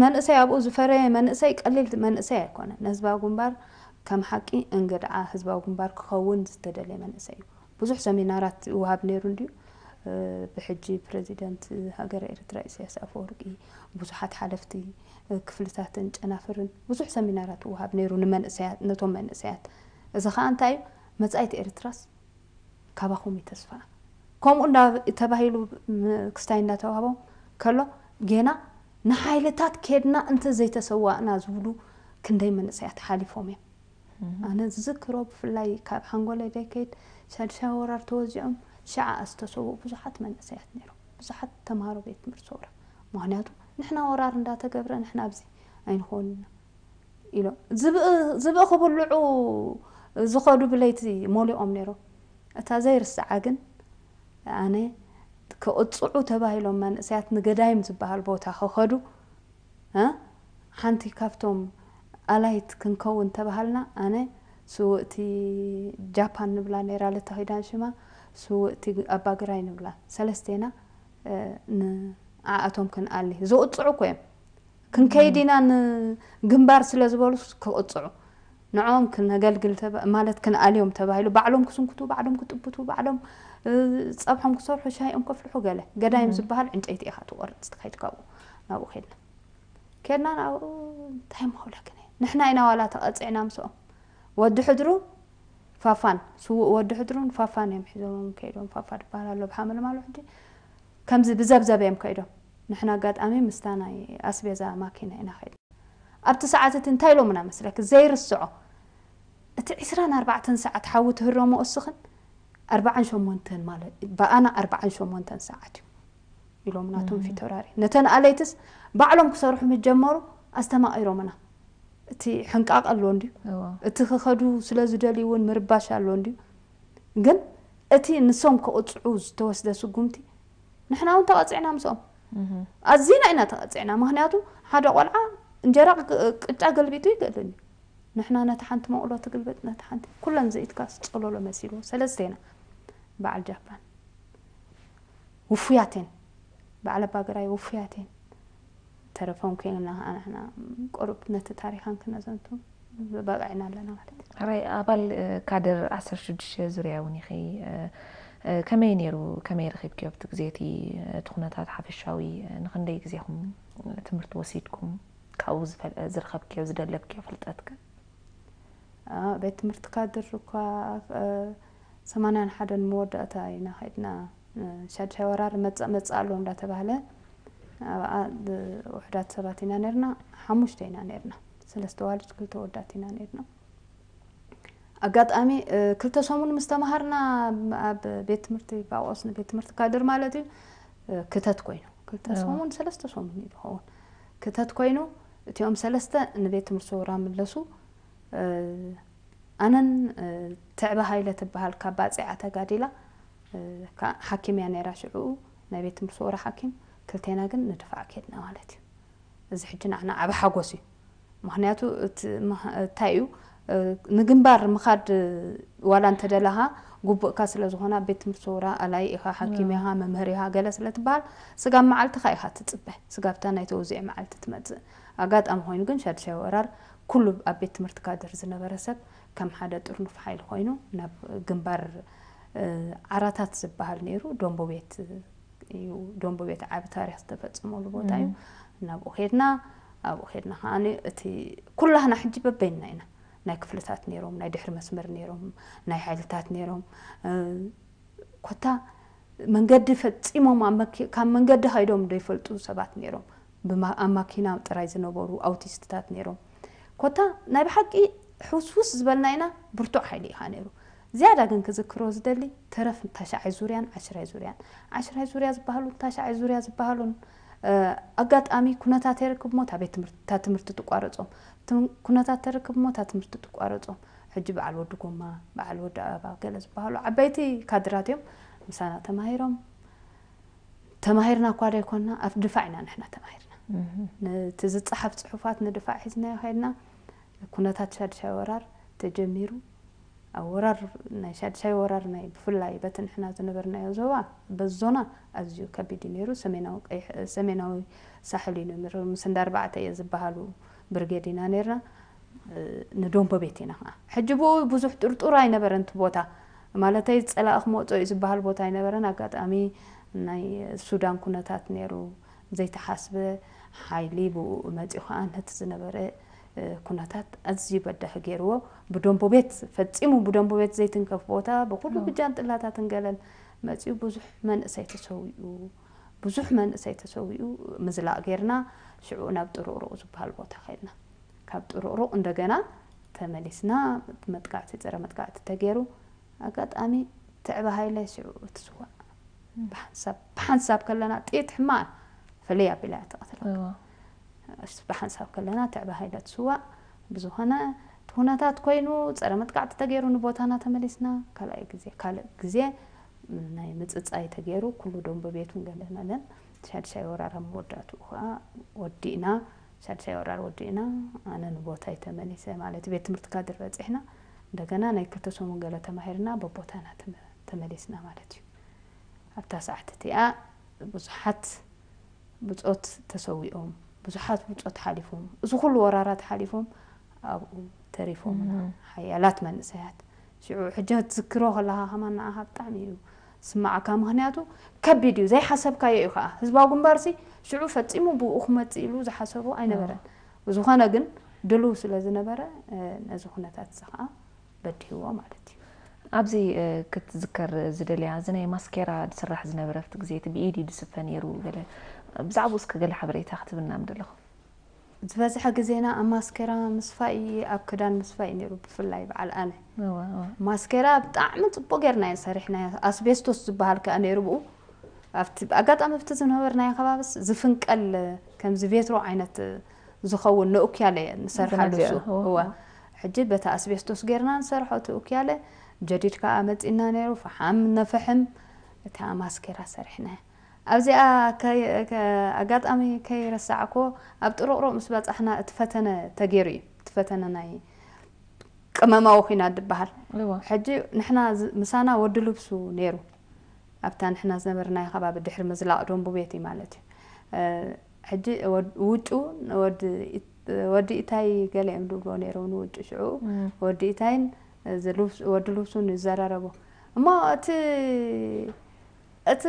መንእሰይ ኣብኡ ዝፈረየ መንእሰይ ቀሊል መንእሰይ ኣይኮነ ንህዝባዊ ግንባር ከም ሓቂ እንግድዓ ህዝባዊ ግንባር ክኸውን ዝተደለየ መንእሰይ እዩ ብዙሕ ሰሚናራት ውሃብ ነይሩ እንድዩ ብሕጂ ፕረዚደንት ሃገረ ኤርትራ ኢሳያስ ኣፈወርቂ ብዙሓት ሓለፍቲ ክፍልታትን ጨናፍርን ብዙሕ ሰሚናራት ውሃብ ነይሩ ንመንእሰያት ነቶም መንእሰያት እዚ ከዓ እንታይ እዩ መጻኢት ኤርትራስ ካባኹም ተስፋ ከምኡ ተባሂሉ ክስታይ እናተዋህቦም ከሎ ጌና نحيلتات كيدنا أنت زي تسوقنا زبلو كن دايما نسيت حالي فومي أنا ذكره في لاي كاب حنقول لك كيد شهر شهور أرتوزيوم شاع استسوق بزحت من نسيت نيرو بزحت تمارو بيت مرصورة ما هنادو نحنا ورار نداتا قبرا نحنا بزي أين خولنا إلو زب زبق خبر لعو زخولو بليتي مولي أم نيرو أتا زير الساعة أنا ክቕፅዑ ተባሂሎም መንእሰያት ንገዳይም ዝበሃል ቦታ ክኸዱ ሓንቲ ካብቶም ኣላይት ክንከውን ተባሃልና ኣነ ስውእቲ ጃፓን ንብላ ነራ ለተኺዳን ሽማ ስውእቲ ኣባግራይ ንብላ ሰለስተና ንኣኣቶም ክንኣሊ ዘቕፅዑ ኮዮም ክንከይድ ኢና ንግንባር ስለ ዝበሉ ክቕፅዑ ንዕኦም ክነገልግል ማለት ክንኣልዮም ተባሂሉ ባዕሎም ክስንክቱ ባዕሎም ክጥብቱ ባዕሎም صبحهم كصبحوا شايهم كفلحوا قاله قدايم زبهر عند أيدي أخاتو ورد استخيت كابو نابو خيدنا أنا تهم هولا كنا نحنا أنا ولا تقطع نام سوم ود حدرو فافان سو ود حدرون فافان يم حدرون كيدون فافان بحال لو بحامل مالو عندي كم زب زب زب يم كيدون نحنا قاد أمي أنا خيد أبت ساعة تنتايلو أربعة أربعان شومونتن مال بأنا أربعان شومونتن ساعات يلومنا توم في توراري نتن أليتس بعلم كسرح متجمر أستماع يرومنا تي حنك أق اللوندي أيوة. تخخدو سلازجالي ون مرباش اللوندي جن أتي نسوم كأطعوز توسد سجومتي نحن أون تقطعنا مسوم أزينا إنا تقطعنا ما هنياتو هذا ولعة نجرق كتاقل بيتو يقلني نحن نتحنت ما قلت قلبت نتحنت كلن زيت كاس قلوا له مسيرو سلازدينا بعل جابان وفياتين بعل باقراي وفياتين تلفون كينا انا انا قرب نت تاريخان كنا زنتو باقعنا لنا مالت راي ابال كادر عصر شدش زوري عوني خي كمي نيرو كمي رخيب كيوب تكزيتي تخناتات حافشاوي نخندي كزيهم تمرت وسيدكم كاوز زرخب كيوز دلب كيوب فلتاتك آه بيت مرت قادر وكا آه ሰማንያን ሓደን መወዳእታ ኢና ከድና ሻድሻይ ወራር መፃእ መፃእ ኣሎ እንዳተባሃለ ውሕዳት ሰባት ኢና ነርና ሓሙሽተ ኢና ነርና ሰለስተ ዋልድ ክልተ ወዳት ኢና ነርና ኣጋጣሚ ክልተ ሰሙን ምስ ተምሃርና ኣብ ቤት ትምህርቲ ባቆስ ቤት ትምህርቲ ካድር ማለት እዩ ክተት ኮይኑ ክልተ ሰሙን ሰለስተ ሰሙን እዩ ዝኸውን ክተት ኮይኑ እቲኦም ሰለስተ ንቤት ትምህርቲ ውራ ምለሱ ኣነን ትዕበ ሃይለ ትበሃል ካብ ባፅዓ ተጋዲላ ሓኪም እያ ነራ ሽዑኡ ናይ ቤት ትምህርቲ ወራ ሓኪም ክልተና ግን ንድፋዕ ከድና ማለት እዩ እዚ ሕጂ ንዓና ዓብ ሓጎስ እዩ ምክንያቱ እንታይ እዩ ንግንባር ምካድ ዋላ እንተደለካ ጉቡእካ ስለ ዝኾና ቤት ትምህርቲ ውራ ኣላይ ኢኻ ሓኪም ኢኻ መምህር ኢኻ ገለ ስለ ትበሃል ስጋብ መዓልትኻ ኢኻ ትፅበ ስጋብታ ናይ ተወዚዒ መዓልቲ ትመፅእ ኣጋጣሚ ኮይኑ ግን ሻድሻይ ወራር ኩሉ ኣብ ቤት ትምህርቲ ካድር ዝነበረ ሰብ ከም ሓደ ጥርኑፍ ሓይል ኮይኑ ናብ ግንባር ዓራታት ዝበሃል ነይሩ ዶንቦ ቤት እዩ ዶንቦ ቤት ዓብ ታሪክ ዝተፈፀመሉ ቦታ እዩ ናብኡ ኬድና ኣብኡ ኬድና ከዓ እቲ ኩላህና ሕጂ በበይና ኢና ናይ ክፍልታት ነይሮም ናይ ድሕሪ መስመር ነይሮም ናይ ሓይልታት ነይሮም ኮታ መንገዲ ፈፂሞም ካብ መንገዲ ከይዶም ዘይፈልጡ ሰባት ነይሮም ኣብ ማኪና ጥራይ ዝነበሩ ኣውቲስትታት ነይሮም ኮታ ናይ ብሓቂ ሕውስውስ ዝበልና ኢና ብርቱዕ ሓይሊ ኢኻ ነይሩ ዝያዳ ግን ክዝክሮ ዝደሊ ተረፍ ንታሻዓይ ዙርያን ዓሽራይ ዙርያን ዓሽራይ ዙርያ ዝበሃሉን ታሻዓይ ዙርያ ዝበሃሉን ኣጋጣሚ ኩነታት ተይርክብ ሞ ታ ትምህርቲ ትቋረፆም ኩነታት ተርክብ ሞ ታ ትምህርቲ ትቋረፆም ሕጂ በዓል ወዲ ጎማ በዓል ወዲ ኣበባ ገለ ዝበሃሉ ዓበይቲ ካድራት እዮም ምሳና ተማሂሮም ተማሂርና እኳ ደ ይኮንና ኣብ ድፋዕ ኢና ንሕና ተማሂርና ነቲ ዝፀሓፍ ፅሑፋት ንድፋዕ ሒዝናዮ ከይድና ኩነታት ሻድሻይ ወራር ተጀሚሩ ኣብ ወራር ናይ ሻድሻይ ወራር ናይ ብፍላይ በትንሕና ዝነበርናዮ ዞባ በዞና ኣዝዩ ከቢድ ነይሩ ሰሜናዊ ሳሕሊ እዩ ነሩ ምስ እንዳ ኣርባዕተ እየ ዝበሃሉ ብርጌድ ኢና ነርና ንዶንቦ ቤት ኢና ከዓ ሕጂ ብኡ ብዙሕ ጥርጡር ኣይነበረንቲ ቦታ ማለተይ ፀላእ ክመፆ እዩ ዝበሃል ቦታ ኣይነበረን ኣጋጣሚ ናይ ሱዳን ኩነታት ነይሩ ዘይተሓስበ ሓይሊ ብኡ መፂኡ ከዓ ነቲ ዝነበረ كناتات أزجي بده حجروه بدون بيت فتسيمو بدون بيت زيتن كفوتا بقول له بجان تلاتة تنقلن ما تجيب بزح من سيتسوي بزح من سيتسوي مزلا غيرنا شعونا بدرورو زبال بوتا خيرنا كابدرورو اندقنا تمليسنا متقعت ترى متقعت تجيرو أقعد أمي تعب هاي لي شعو تسوى بحنساب بحنساب كلنا تيت حمان فليا بلا تقتلك ባሓንሳብ ከለና ትዕባ ሃይለ ትስዋዕ ብዝኾነ ትኹነታት ኮይኑ ፀረ መጥቃዕቲ ተገይሩ ንቦታና ተመሊስና ካልኣይ ግዜ ካልእ ግዜ ናይ ምፅፃይ ተገይሩ ኩሉ ደም በቤቱን ገለናለን ሻድሻይ ወራር ኣብ መወዳእትኡ ከዓ ወዲእና ሻድሻይ ወራር ወዲእና ኣነ ንቦታይ ተመሊሰ ማለት ቤት ትምህርቲ ካድር በፂሕና እንደገና ናይ ክልተ ሰሙን ገለ ተማሂርና በቦታና ተመሊስና ማለት እዩ ኣብታ ሰዓት እቲኣ ብዙሓት ብፆት ተሰዊኦም بزحات مجات حالفهم زخل ورارات حالفهم أو تريفهم حيالات من سيات شو حجات ذكروها لها هما ناها بتعميلو سمع كام هنياتو كبيديو زي حسب كاي إخا هزبا قنبارسي شو فتيمو بوخمت إلو زي حسبو أي نبرا وزخانا قن دلو سلازي نبرا نزخنا تاتسخا بديو ومالتي أبزي كنت ذكر زدلي عزنا ماسكيرا تسرح زنا برفتك زيت بإيدي دسفانيرو قلت ብዛዕባ ውስ ገለ ሓበሬታ ክትብልና ምደለኹም ዝበዝሐ ግዜና ኣብ ማስኬራ ምስፋእ ኣብ ክዳን ምስፋእ ነይሩ ብፍላይ በዓል ኣነ ማስኬራ ብጣዕሚ ፅቡቅ ጌርናዮ ሰሪሕናዮ ኣስቤስቶስ ዝበሃል ከዓ ነይሩ ብኡ ኣብቲ ኣጋጣሚ ኣብቲ ዝነበርናዮ ከባቢስ ዝፍንቀል ከምዚ ቬትሮ ዓይነት ዝኸውን ንኡክያለ ንሰርሓሉ ሱ እወ ሕጂ በታ ኣስቤስቶስ ጌርና ንሰርሖ እቲ ኡክያለ ጀዲድ ከዓ መፂና ነይሩ ፈሓም ነፈሕም እታ ማስኬራ ሰሪሕናዮ ኣብዚ ኣጋጣሚ ከይረሳዕኮ ኣብ ጥሩቕሩቕ ምስ በፃሕና እቲ ፈተነ ተገይሩ እዩ እቲ ፈተነ ናይ ቅመማዊ ኩናት ዝበሃል ሕጂ ንሕና ምሳና ወዲ ልብሱ ነይሩ ኣብታ ንሕና ዝነበርናይ ከባቢ ድሕሪ ምዝላቕ ዶንቡ ቤት እዩ ማለት እዩ ሕጂ ውጩ ወዲ ኢታይ ገሊኦም ድብሎ ነይሮም ንውጩ ሽዑ ወዲ ኢታይን ወዲ ልብሱን ይዘራረቡ እሞ እቲ ات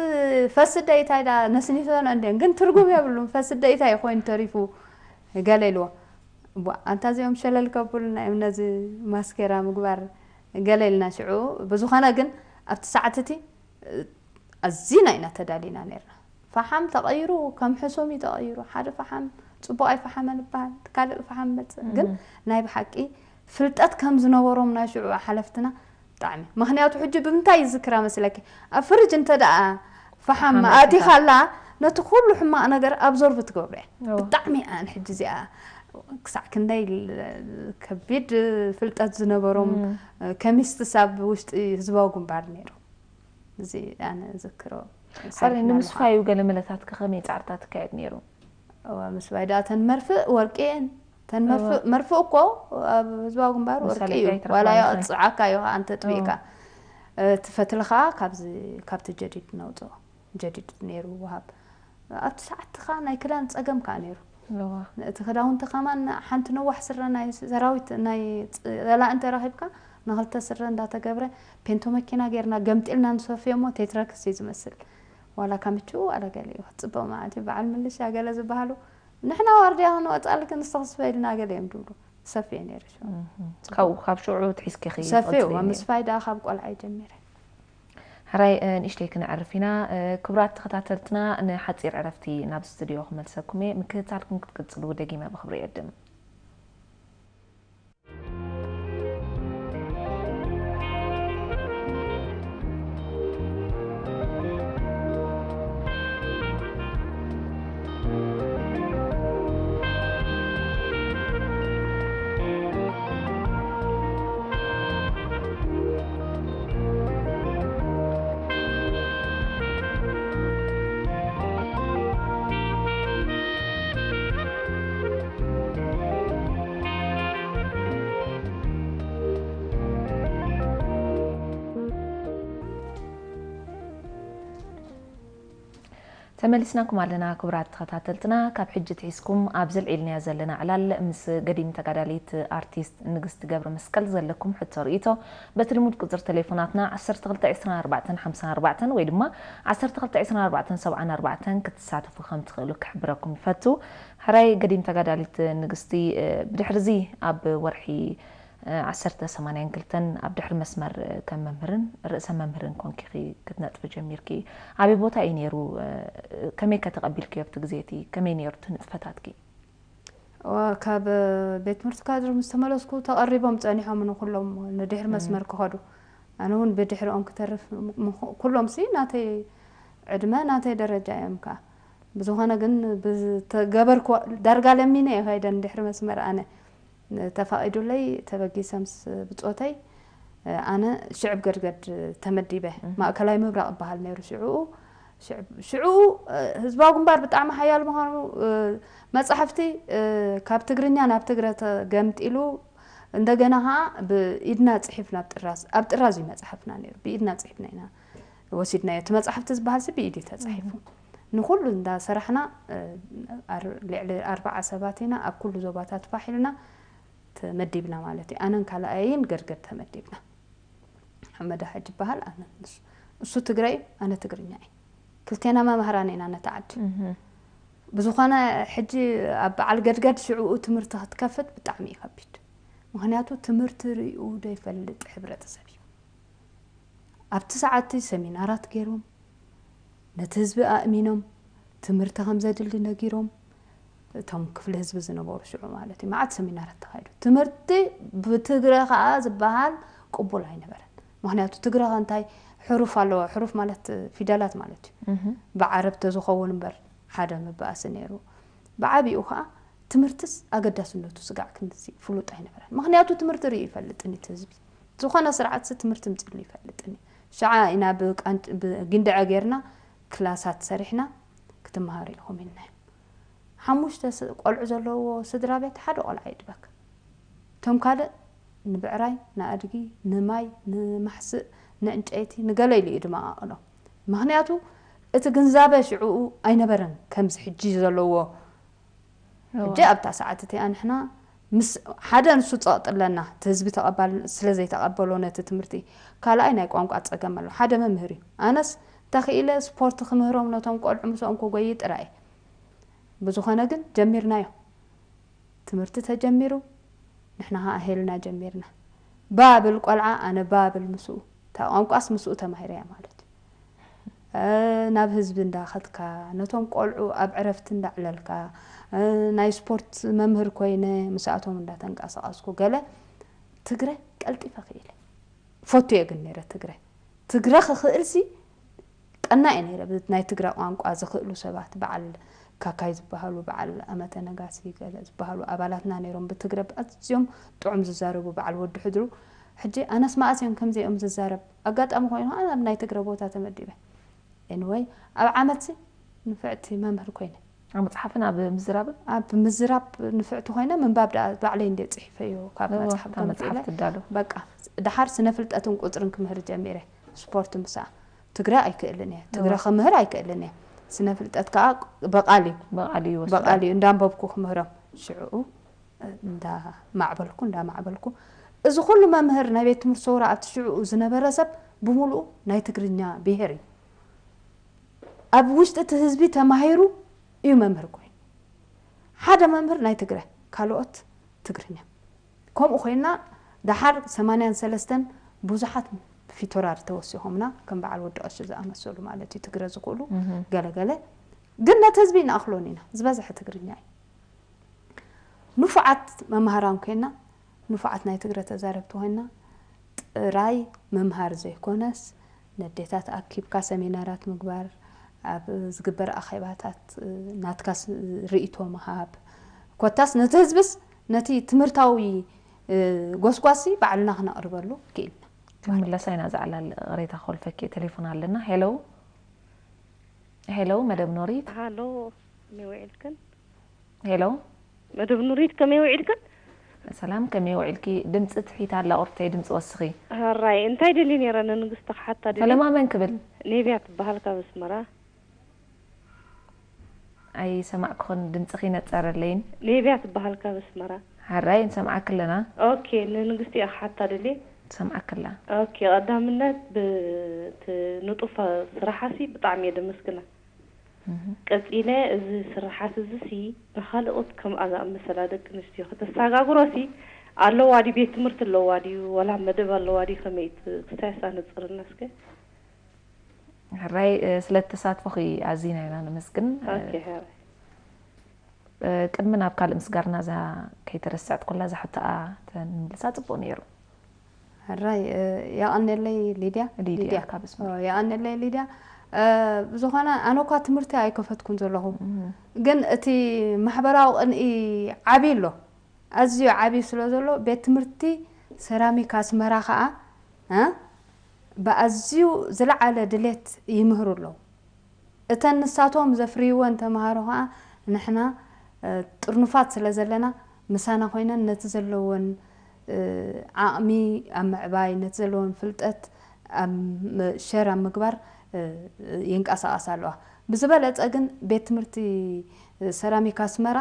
فصل دایت های دار نسنجی فرمان دیم گن ترجمه بولم فصل دایت های خوی انتریفو گلیلو با انتظارم شلل کپول نه من از ماسکرام قبر گلیل نشعو بزخانه گن ات ساعتی از زینه اینا تدالینا نیرن فحم تغییر و کم حسومی تغییر و حد فحم تو باعث فحم نباد کار فحم بذن گن نه به حقی فلتات کم زنوارم نشعو حلفتنه طعمي مهنيات حجب بمتاي ذكرى مسلك افرج انت دا فحم اتي خلا نتقول حما انا غير ابزور بتقوبري بطعمي ان حجزي كسع كندي كبيد فلت زنبروم كميست ساب وشت زباقم بعد نيرو زي انا ذكرو سالي نمس فايو قال ملاتات كخميت عرتات كعد نيرو ومس فايدات مرفق ورقين مرفوكو زواج مبار وركي ولا يقطعك أيها أنت تبيك تفتلخا كابز كابت جديد نوتو جديد نيرو وهاب أت ساعت خا نايكلان تأجم كانيرو لوه تخدعون تخمان حنت نوح سر ناي زراويت ناي لا أنت راهبك نهلت سر ندا تجبر بنتو مكينا غيرنا قمت إلنا نصفي مو تترك سيز نحنا وارديها نوات قالك نستغسفي لنا قال يم دولو سفي نير شو خو خاب شو عود حس كخي سفي ومس فايدة خاب قال جميرة هراي نشتي كنا عرفينا كبرات تخطاترتنا نحاتير عرفتي ناب استوديو خمال ساكمي مكتاركم كتقدسلو دقيمة بخبري أدم تملسناكم علينا كبرات خطاتلتنا كاب حجة عيسكم أبزل إلنيا زلنا على المس قديم تقاليت أرتيست نقست قبر مسكال زلكم حتى رئيته بترمود قدر تليفوناتنا عصر تغلطة عصران أربعة حمسة أربعة ويدما عصر تغلطة عصران أربعة سبعة أربعة كتساعة فخم تغلوك حبركم فتو حراي قديم تقاليت نقستي بدحرزي أب ورحي 18 ክልተን ኣብ ድሕሪ መስመር ከም መምህርን ርእሰ መምህርን ኮንኪ ክትነጥፍ ጀሚርኪ ኣበይ ቦታ እዩ ነይሩ ከመይ ከተቐቢልክዮ ኣብቲ ግዜ እቲ ከመይ ነይሩ እቲ ንጥፈታትኪ ካብ ቤት ትምህርቲ ካድር ምስ ተመለስኩ ተቐሪቦም ፀኒሖም ንኩሎም ንድሕሪ መስመር ክኸዱ ኣነ እውን ብድሕሪኦም ክተርፍ ኩሎም ሲ ናተይ ዕድመ ናተይ ደረጃ እዮም ከዓ ብዝኾነ ግን ገበርክዎ ዳርጋ ለሚነ እየ ከይደ ንድሕሪ መስመር ኣነ ተፈቒዱለይ ተበጊሰምስ ብፆተይ ኣነ ሽዕብ ገድገድ ተመዲበ ማእከላይ ምብራቕ ይበሃል ነይሩ ሽዕኡ ሽዑኡ ህዝባዊ ግንባር ብጣዕሚ ሓያል ምዃኑ መፅሕፍቲ ካብ ትግርኛ ናብ ትግረ ተገምጢሉ እንደገና ከዓ ብኢድና ፅሒፍና ጥራዝ ኣብ ጥራዝ እዩ መፅሓፍና ነይሩ ብኢድና ፅሒፍና ኢና ወሲድናዮ እቲ መፅሕፍቲ ዝበሃል ሲ ብኢድ ተፃሒፉ ንኩሉ እንዳሰራሕና ልዕሊ ኣርባዓ ሰባት ኢና ኣብ ኩሉ ዞባታት ፋሒልና መዲብና ማለት እዩ ኣነን ካልኣየን ገርገር ተመዲብና ሓመድ ሓጅ ይበሃል ኣነ እሱ ትግራይ እዩ ኣነ ትግርኛ እዩ ክልቴና መምህራን ኢና ነቲ ዓዲ ብዝኾነ ሕጂ ኣብ በዓል ገድገድ ሽዑኡ ትምህርቲ ክትከፍት ብጣዕሚ እዩ ከቢድ ምክንያቱ ትምህርቲ ርኡ ዘይፈልጥ ሕብረተሰብ እዩ ኣብቲ ሰዓቲ ሰሚናራት ገይሮም ነቲ ህዝቢ ኣእሚኖም ትምህርቲ ከም ዘድሊ ነጊሮም እቶም ክፍሊ ህዝቢ ዝነበሩ ሽዑ ማለት እዩ መዓት ሰሚናራት ተካይዱ ትምህርቲ ብትግረ ከዓ ዝበሃል ቅቡል ኣይነበረን ምክንያቱ ትግረ ከ እንታይ ሕሩፍ ኣለዎ ሕሩፍ ማለት ፊደላት ማለት እዩ ብዓረብ ዝኸውን እምበር ሓደ ምብኣሲ ነይሩ ብዓብኡ ከዓ ትምህርትስ ኣገዳስነቱ ስጋዕ ክንዚ ፍሉጥ ኣይነበረን ምክንያቱ ትምህርቲ ርኢ ይፈልጥኒ እቲ ህዝቢ ዝኾነ ስርዓት ትምህርቲ ምፅሉ ይፈልጥኒ ሸዓ ኢና ብግንድዐ ጌርና ክላሳት ሰሪሕና ክትመሃሩ ኢልኹም ኢና ሓሙሽተ ቆልዑ ዘለዎ ስድራ ቤት ሓደ ቆልዓ ይድበክ እቶም ካልእ ንብዕራይ ንኣድጊ ንማይ ንማሕስእ ንዕንጨይቲ ንገለ ኢሉ እዩ ድማ ኣቕሎ ምክንያቱ እቲ ግንዛበ ሽዕኡ ኣይነበረን ከምዚ ሕጂ ዘለዎ ሕጂ ኣብታ ሰዓት እቲኣ ንሕና ምስ ሓደ ንሱ ፀቕጥለና እቲ ህዝቢ ተቐባል ስለ ዘይተቐበሎ ነቲ ትምህርቲ ካልኣይ ናይ ቋንቋ ፀገም ኣሎ ሓደ መምህር እዩ ኣነስ እንተኽኢለ ስፖርት ክምህሮም ነቶም ቆልዑ ምስኦም ከጎይ ጥራይ ብዝኾነ ግን ጀሚርናዮ ትምህርቲ ተጀሚሩ ንሕና ከዓ ኣሄልና ጀሚርና ባብል ቆልዓ ኣነ ባብል ምስኡ ቋንቋስ ምስኡ ተማሂረ እያ ማለት እዩ ናብ ህዝቢ እንዳኸትካ ነቶም ቆልዑ ኣብ ዕረፍቲ እንዳዕለልካ ናይ ስፖርት መምህር ኮይነ ምስኣቶም እንዳተንቀሳቀስኩ ገለ ትግረ ቀልጢፈ ክኢለ ፈቱ እየ ግን ነረ ትግረ ትግረ ክኽእል ሲ ቀና እየ ነረ ናይ ትግረ ቋንቋ ዝኽእሉ ሰባት በዓል كايز زبهالو بعل آمت نگاسی کل زبهالو آبالت نانی روم بتجرب ازیم دعم زارب و بعل ود حدرو حدی آن اسم آسیم کم زی ام زارب اگات آم خوینه آن ام نای تجربه تا تمدی به انوی آمتی نفعتی ممهر کوینه آم تحفنا به آب مزراب نفعت خوینه من باب در بعلین دیت حفیو کام تحفت دالو بق دحر سنفلت اتون قدرن کمهر جامیره سپرت مسا تجرای کل نه تجرخ مهر ای کل ስነ ፍልጠት ከዓ በቃልዩ በቃልዩ እንዳንበብኩ ክምህሮም ሽዑኡ እንዳማዕበልኩ እንዳማዕበልኩ እዚ ኩሉ መምህር ናይ ቤት ትምህርቲ ሰውራ ኣብቲ ሽዑኡ ዝነበረ ሰብ ብምሉኡ ናይ ትግርኛ ብሄር እዩ ኣብ ውሽጢ እቲ ህዝቢ ተማሂሩ እዩ መምህር ኮይኑ ሓደ መምህር ናይ ትግራይ ካልኦት ትግርኛ ከምኡ ኮይና ድሓር 83 ብዙሓት ፊቶራር ተወሲሆምና ከም በዓል ወዲ ቀሺ ዝኣመሰሉ ማለት እዩ ትግረ ዝክእሉ ገለገለ ግን ነቲ ህዝቢ ንኣክሎን ኢና ዝበዝሐ ትግርኛ እዩ ንፉዓት መምሃራን ኮይና ንፉዓት ናይ ትግረ ተዛረብቲ ኮይና ጥራይ መምሃር ዘይኮነስ ነዴታት ኣኪብካ ሰሜናራት ምግባር ኣብ ዝግበር ኣኼባታት ናትካ ርእቶ ምሃብ ኮታስ ነቲ ህዝብስ ነቲ ትምህርታዊ ጎስጓሲ በዕልና ክነቅርበሉ ክኢል ክምለስ ኢና ዝዓላ ቅሬታ ክኮልፈኪ ቴሌፎን ኣለና ሄሎ ሄሎ መደብ ኖሪት ሃሎ ከመይ ውዒልክን ሄሎ መደብ ኖሪት ከመይ ውዒልክን ሰላም ከመይ ውዒልኪ ድምፂ ትሒታ ኣላ ቁርተይ ድምፂ ወስኺ ኣራይ እንታይ ደሊ ነረ ንንግስቲ ክሓታ ፈለማመን ክብል ኔብያ ትበሃል ካብ ኣስመራ ኣይ ሰማዕክኹን ድምፂኺ ነፀረለይን ኔብያ ትበሃል ካብ ኣስመራ ሓራይ ንሰምዓክ ኣለና ኦኬ ንንግስቲ እያ ክሓታ ደሊ ሰምዓካ ኣላ ኦኬ ቀዳምነት ብትንጡፈ ስራሓሲ ብጣዕሚ እየ ደመስግና ቀፂለ እዚ ስራሓት እዚሲ ንካልኦት ከምኣ ዝኣመሰላ ደቂ ኣንስትዮ ክተሰጋግሮሲ ኣለዋ ድዩ ቤት ትምህርቲ ኣለዋ ድዩ ወላ መደብ ኣለዋ ድዩ ከመይ ክሳይሳ ንፅርናስከ ሕራይ ስለተሳትፎኺ ኣዝና ኢና ንመስግን ቅድሚ ናብ ካልእ ምስጋርና እዛ ከይተረስዕት ኮላ ዛሕተኣ ተንምልሳ ፅቡቅ ነይሩ Right. የአነለይ ሊድያ ሊድያ ካብ ስሙ የአነለይ ሊድያ ዝኾነ ኣነ እኳ ትምህርቲ ኣይከፈትኩን ዘለኹ ግን እቲ ማሕበራዊ ቅንኢ ዓብዪ ኣሎ ኣዝዩ ዓብዪ ስለ ዘሎ ቤት ትምህርቲ ሰራሚክ ኣስመራ ከዓ ብኣዝዩ ዝለዓለ ድሌት ይምህሩ ኣለዉ እተን ንሳቶም ዘፍርይወን ተምሃሮ ከዓ ንሕና ጥርኑፋት ስለ ዘለና ምሳና ኮይነን ነቲ ዘለዎን ዓቕሚ ኣብ ምዕባይነት ዘለዎን ፍልጠት ኣብ ሸር ኣብ ምግባር ይንቀሳቐሳ ኣለዋ ብዝበለፀ ግን ቤት ትምህርቲ ሰራሚክ ኣስመራ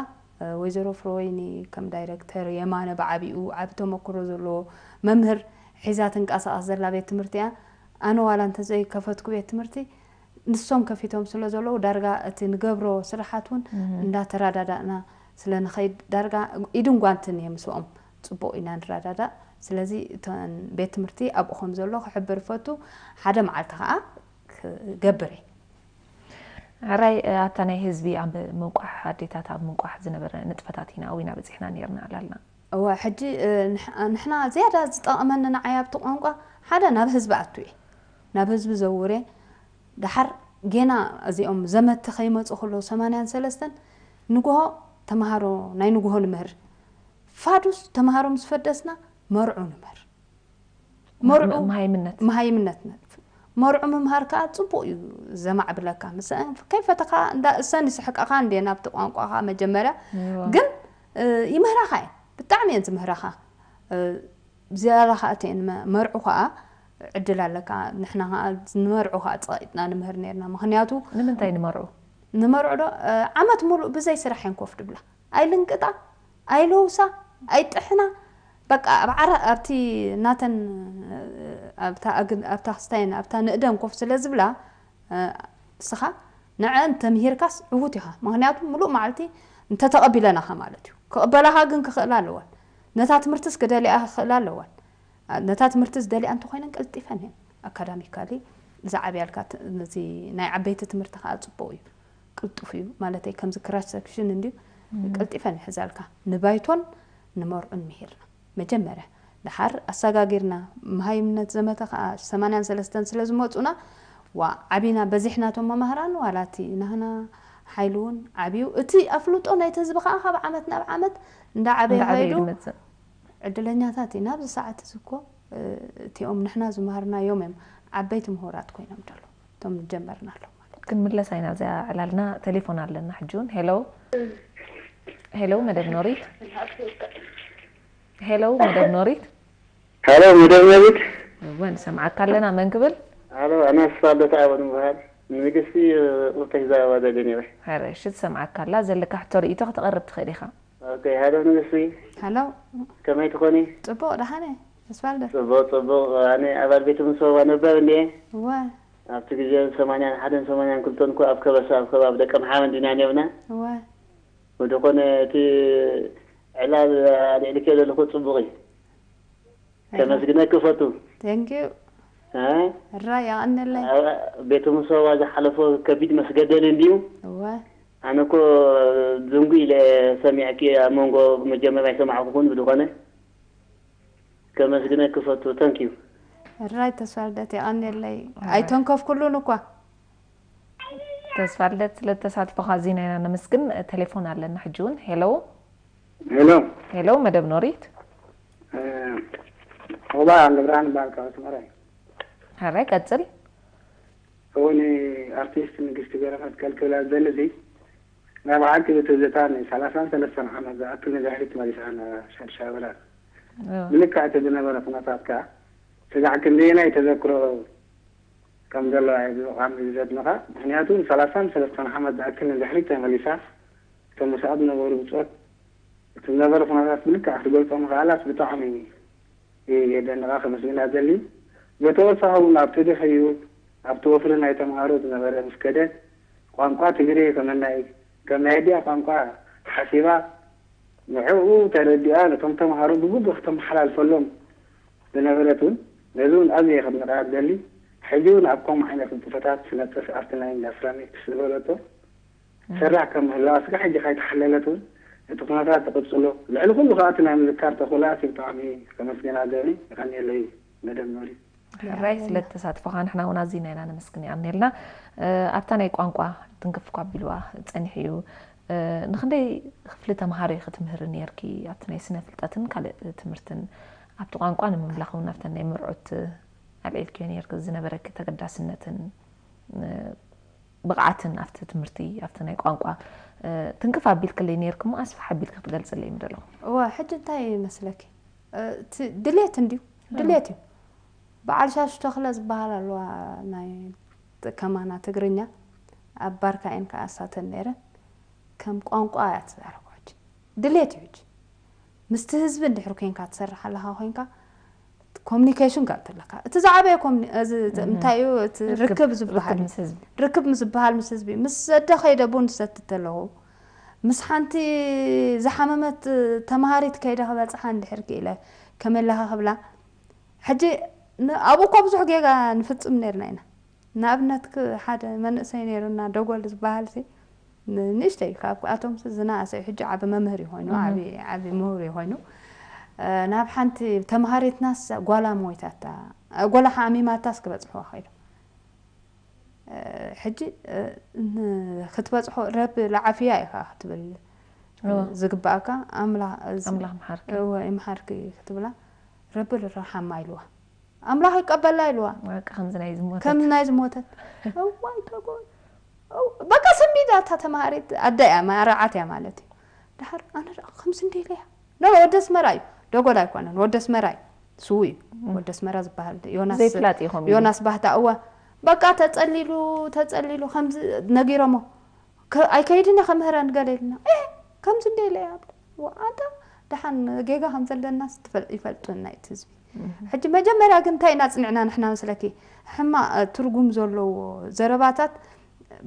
ወይዘሮ ፍሮወይኒ ከም ዳይረክተር የማነ ብዓቢኡ ዓብ ተመክሮ ዘለዎ መምህር ሒዛ ትንቀሳቐስ ዘላ ቤት ትምህርቲ እያ ኣነ ዋላ እንተዘይከፈትኩ ቤት ትምህርቲ ንሶም ከፊቶም ስለ ዘለዉ ዳርጋ እቲ ንገብሮ ስራሓት እውን እንዳተረዳዳእና ስለንኸይድ ዳርጋ ኢድን ጓንትን እየ ምስኦም ፅቡቅ ኢና ንረዳዳእ ስለዚ እተን ቤት ትምህርቲ ኣብኡ ከም ዘሎ ክሕብር ፈቱ ሓደ መዓልቲ ከዓ ክገብር እየ ሕራይ ኣታ ናይ ህዝቢ ኣብ ምንቋሕ ኣዴታት ኣብ ምንቋሕ ዝነበረ ንጥፈታት ኢና ኣብና በፂሕና ነርና ኣላልና እወ ሕጂ ንሕና ዝያዳ ዝጠቕመኒ ንዓይ ኣብቲ ቋንቋ ሓደ ናብ ህዝቢ ኣቱ እየ ናብ ህዝቢ ዘውር እየ ድሓር ጌና እዚኦም ዘመቲ ከይመፁ ከለዉ ሰማንያን ሰለስተን ንግሆ ተምሃሮ ናይ ንግሆ ንምህር فادوس تمهارو مسفدسنا مرعو نمر مرعو مهيمنت مهيمنت مرعو ممهار كا تصبو زمع بلا كا مسان كيف تقا دا سان يسحق اقان دينا بتقوانقو اخا مجمرة قن يمهرا خاي بتعمي انت مهرا خا زيارة خاتين مرعو خا عدل على كا نحنا نمرعو خا تصايتنا نمهر نيرنا مخنياتو نمن تاين مرعو نمرعو عمت مرعو بزي سرحين كوف بلا اي لنقطع اي لوسا أيت إحنا بقى أبعر أبتي ناتن أبتا أجن أبتا هستين أبتا نقدم كوف لازبلا لا نعم تمهير كاس عوتها ما هنيات ملو معلتي أنت تقبل لنا خمالتي قبلها جن كخلال الأول نتات مرتز كدالي خلال الأول نتات مرتز دالي أنت خوينك قلت فنين أكاديمي كالي زعبي الكات نزي نعي تمرت خالص بوي قلت فيه مالتي كم ذكرت سكشن عندي قلت فنين حزالك نبايتون ንመርዑ ምሄርና መጀመርያ ድሓር ኣሰጋጊርና መሃይምነት ዘመተ ከዓ 83 ስለ ዝመፁና ዋ ዓብና በዚሕናቶም መምህራን ዋላቲ ንህና ሓይሉ እውን ዓብዩ እቲ ኣፍልጦ ናይቲ ህዝቢ ከዓ ካብ ዓመት ናብ ዓመት እንዳዓበየ ኸይዱ ዕድለኛታት እዩ ናብዚ ሰዓት እዚ እኮ እቲኦም ንሕና ዝመሃርናዮም እዮም ዓበይቲ ምሁራት ኮይኖም ደሎ እቶም ጀመርና ኣሎ ማለት ክንምለስ ኣይና እዚኣ ዕላልና ቴሌፎን ኣለና ሕጂውን ሄሎ هلو مدام نوريت هلو مدام نوريت هلو مدام نوريت وين سمعك كلنا من قبل هلو انا صالة تعاون مهال نقصي آه، وقت زي عاود دنيا هلا شو سمعك كلا زلك حتوري تقرب تخيريها اوكي هلو نقصي هلو هي تكوني تبو ده هاني اسفالده طبق طبق انا ابال بيت مصوبة نبر اندي وا ኣብቲ ግዜ ሰማንያን ሓደን ሰማንያን ክልተን እኳ ኣብ ከበሳ ኣብ ከባቢ ደቀ መሓመድ ኢና ነብና ودخون تي على يعني كذا اللي خد صبغي أيوة. كما سجنا كفتو ثانك يو ها الرايا ان اللي آه، بيتو مصوا هذا حلفو كبيد مسجدين ديو وا انا كو زنقي لا سامعك يا مونغو مجمع ما يسمعك كون بدوغانا كما سجنا كفتو ثانك يو الرايا تسوال داتي ان اللي اي تنكف كلو نكوا ተስፋለት ስለ ተሳትፎካ ዚናና ነመስግን ቴሌፎን ኣለና ሕጂ እውን ሄሎ ሄሎ ሄሎ መደብ ኖሪት ኦባ ገብርሃን ይበሃል ካብ ኣስመራ እዩ ሃረ ቀፅል እውን ኣርቲስት ንግስቲ ገረፈት ከልክብላ ዘሎ እዚ ናብ ዓቂ ብትዝታ ንሰላሳን ሰለስተን ዓመት ዝኣክል ንድሕሪት መሊሳ ሸድሻ በላል ብልክዕ እቲ ዝነበረ ኩነታት ከዓ ስጋዕ ክንደየናይ ተዘክሮ كم دلوا عيد وقام يزيد نقا يعني هاتون ثلاثان ثلاثان حمد أكلنا زحري تاني مليسا كم مساعدنا غوري بتوات كم نظر فنا ذات ملكا أحد قلت أم غالات بتعمي إيه يدا إيه، إيه، نقا خمس من هذا اللي بتوات صاحبنا أبتدي خيوك أبتو وفرنا يتم عارض نظر مسكدة قام قا تجري كم نعي كم نعيدي قام قا حسيبا نعو تردي آلة كم تم عارض بوبخ تم حلال فلوم بنظرتون نزون أزي خبنا رأيك دلي ሕጂውንኣብ ከምኡ ዓይነት ብቶታት ስነጥፍ ኣብቲ ናይ እንዳስራኒክ ስዝበለቶ ሰራሕ ከም ምህላዋ ስጋ ሕጂ ካይተሓለለት እውን እቲ ኩነታት ተቕፅሎ ልዕሊ ኩሉ ከዓ እቲ ናይ ምዝካር ተኽእላሲ ብጣዕሚ ከመስገና ዘኒ ይኸኒለ እዩ መደመሪ ሕራይ ስለ ተሳትፎካ ንሕና እውን ኣዝና ኢና ነመስግን ያ ነልና ኣብታ ናይ ቋንቋ ትንክፍ ኳቢልዋ ፀኒሕ እዩ ንክንደይ ክፍሊ ተምሃሮ ክትምህሪ ነርኪ ኣብቲ ናይ ስነ ፍልጠትን ካልእ ትምህርትን ኣብቲ ቋንቋ ንምምላኽ እውን ኣብተን ናይ መርዑት ኣብ ኤልክዮኔር ዝነበረ ተገዳስነትን ብቕዓትን ኣብቲ ትምህርቲ ኣብቲ ናይ ቋንቋ ትንክፍ ኣቢል ክለይ ነርክ ሞ ኣስፋሕ ኣቢል ክትገልፅለ እዮም ደለኹ ዋ ሕጂ እንታይ መስለኪ እቲ ድሌት እንድዩ ድሌት እዩ በዓል ሻሽ ተኽለ ዝበሃል ኣለዋ ናይ ከማና ትግርኛ ኣብ ባርካ ኤን ከኣሳተን ነይረን ከም ቋንቋ እያ ትዛረቦ ድሌት እዩ ሕጂ ምስቲ ህዝቢ እንድሕሪ ኮንካ ትሰርሕ ኣለካ ኮንካ ኮሚኒኬሽን ጋር ተለካ እቲ ዝዓበየ እንታይ እዩ እቲ ርክብ ዝበሃል ርክብ ምስ ዝበሃል ምስ ህዝቢ ምስ ዘደኸይደ ቡን ዝሰትት ኣለኹ ምስ ሓንቲ ዝሓመመት ተምሃሪት ከይደ ክበፅሓ እንድሕር ክኢለ ከመይ ለኻ ክብላ ሕጂ ኣብኡ ኮ ብዙሕ ጌጋ ንፍፅም ነርና ኢና ንኣብነት ሓደ መንእሰይ ነይሩና ደጎል ዝበሃል ንእሽተይ ካብ ኣቶም ዝነኣሰ እዩ ሕጂ ዓብ መምህር ኮይኑ ዓብ ምሁር ኮይኑ ናብ ሓንቲ ተምሃሪትናስ ጓላ ሞይታታ ጓላ ከዓ ሚማታስ ክበፅሕዋ ኸይዶም ሕጂ ክትበፅሖ ረብ ለዓፍያ ኢኻ ክትብል ዝግባእካ ኣምላኽ ይምሓርኪ ክትብላ ረቢ ዝረሓማ ኢልዋ ኣምላኽ ይቀበላ ኢልዋ ከምዚ ናይ ዝሞተት እዋይ ተጎ በቃ ሰሚዳ እታ ተምሃሪት ኣዳ እያ ረዓት እያ ማለት እዩ ድሓር ኣነ ከምዚ እንደኢለያ ደ ወደስ መራ እዩ ደጎል ኣይኮነን ወዲ ኣስመራ እዩ ሱ እዩ ወዲ ኣስመራ ዝበሃል ዮናስ ባህታ እወ በቃ ተፀሊሉ ተፀሊሉ ከምዚ ነጊሮሞ ኣይከይድና ከምህረን ገለ ኢልና ከምዚ እንደለ ኣንታ ድሓን ጌጋ ከም ዘለና ይፈልጡና እቲ ህዝቢ ሕጂ መጀመርያ ግን እንታይ ኢና ፅኒዕና ንሕና መስለኪ ሕማ ትርጉም ዘለዎ ዘረባታት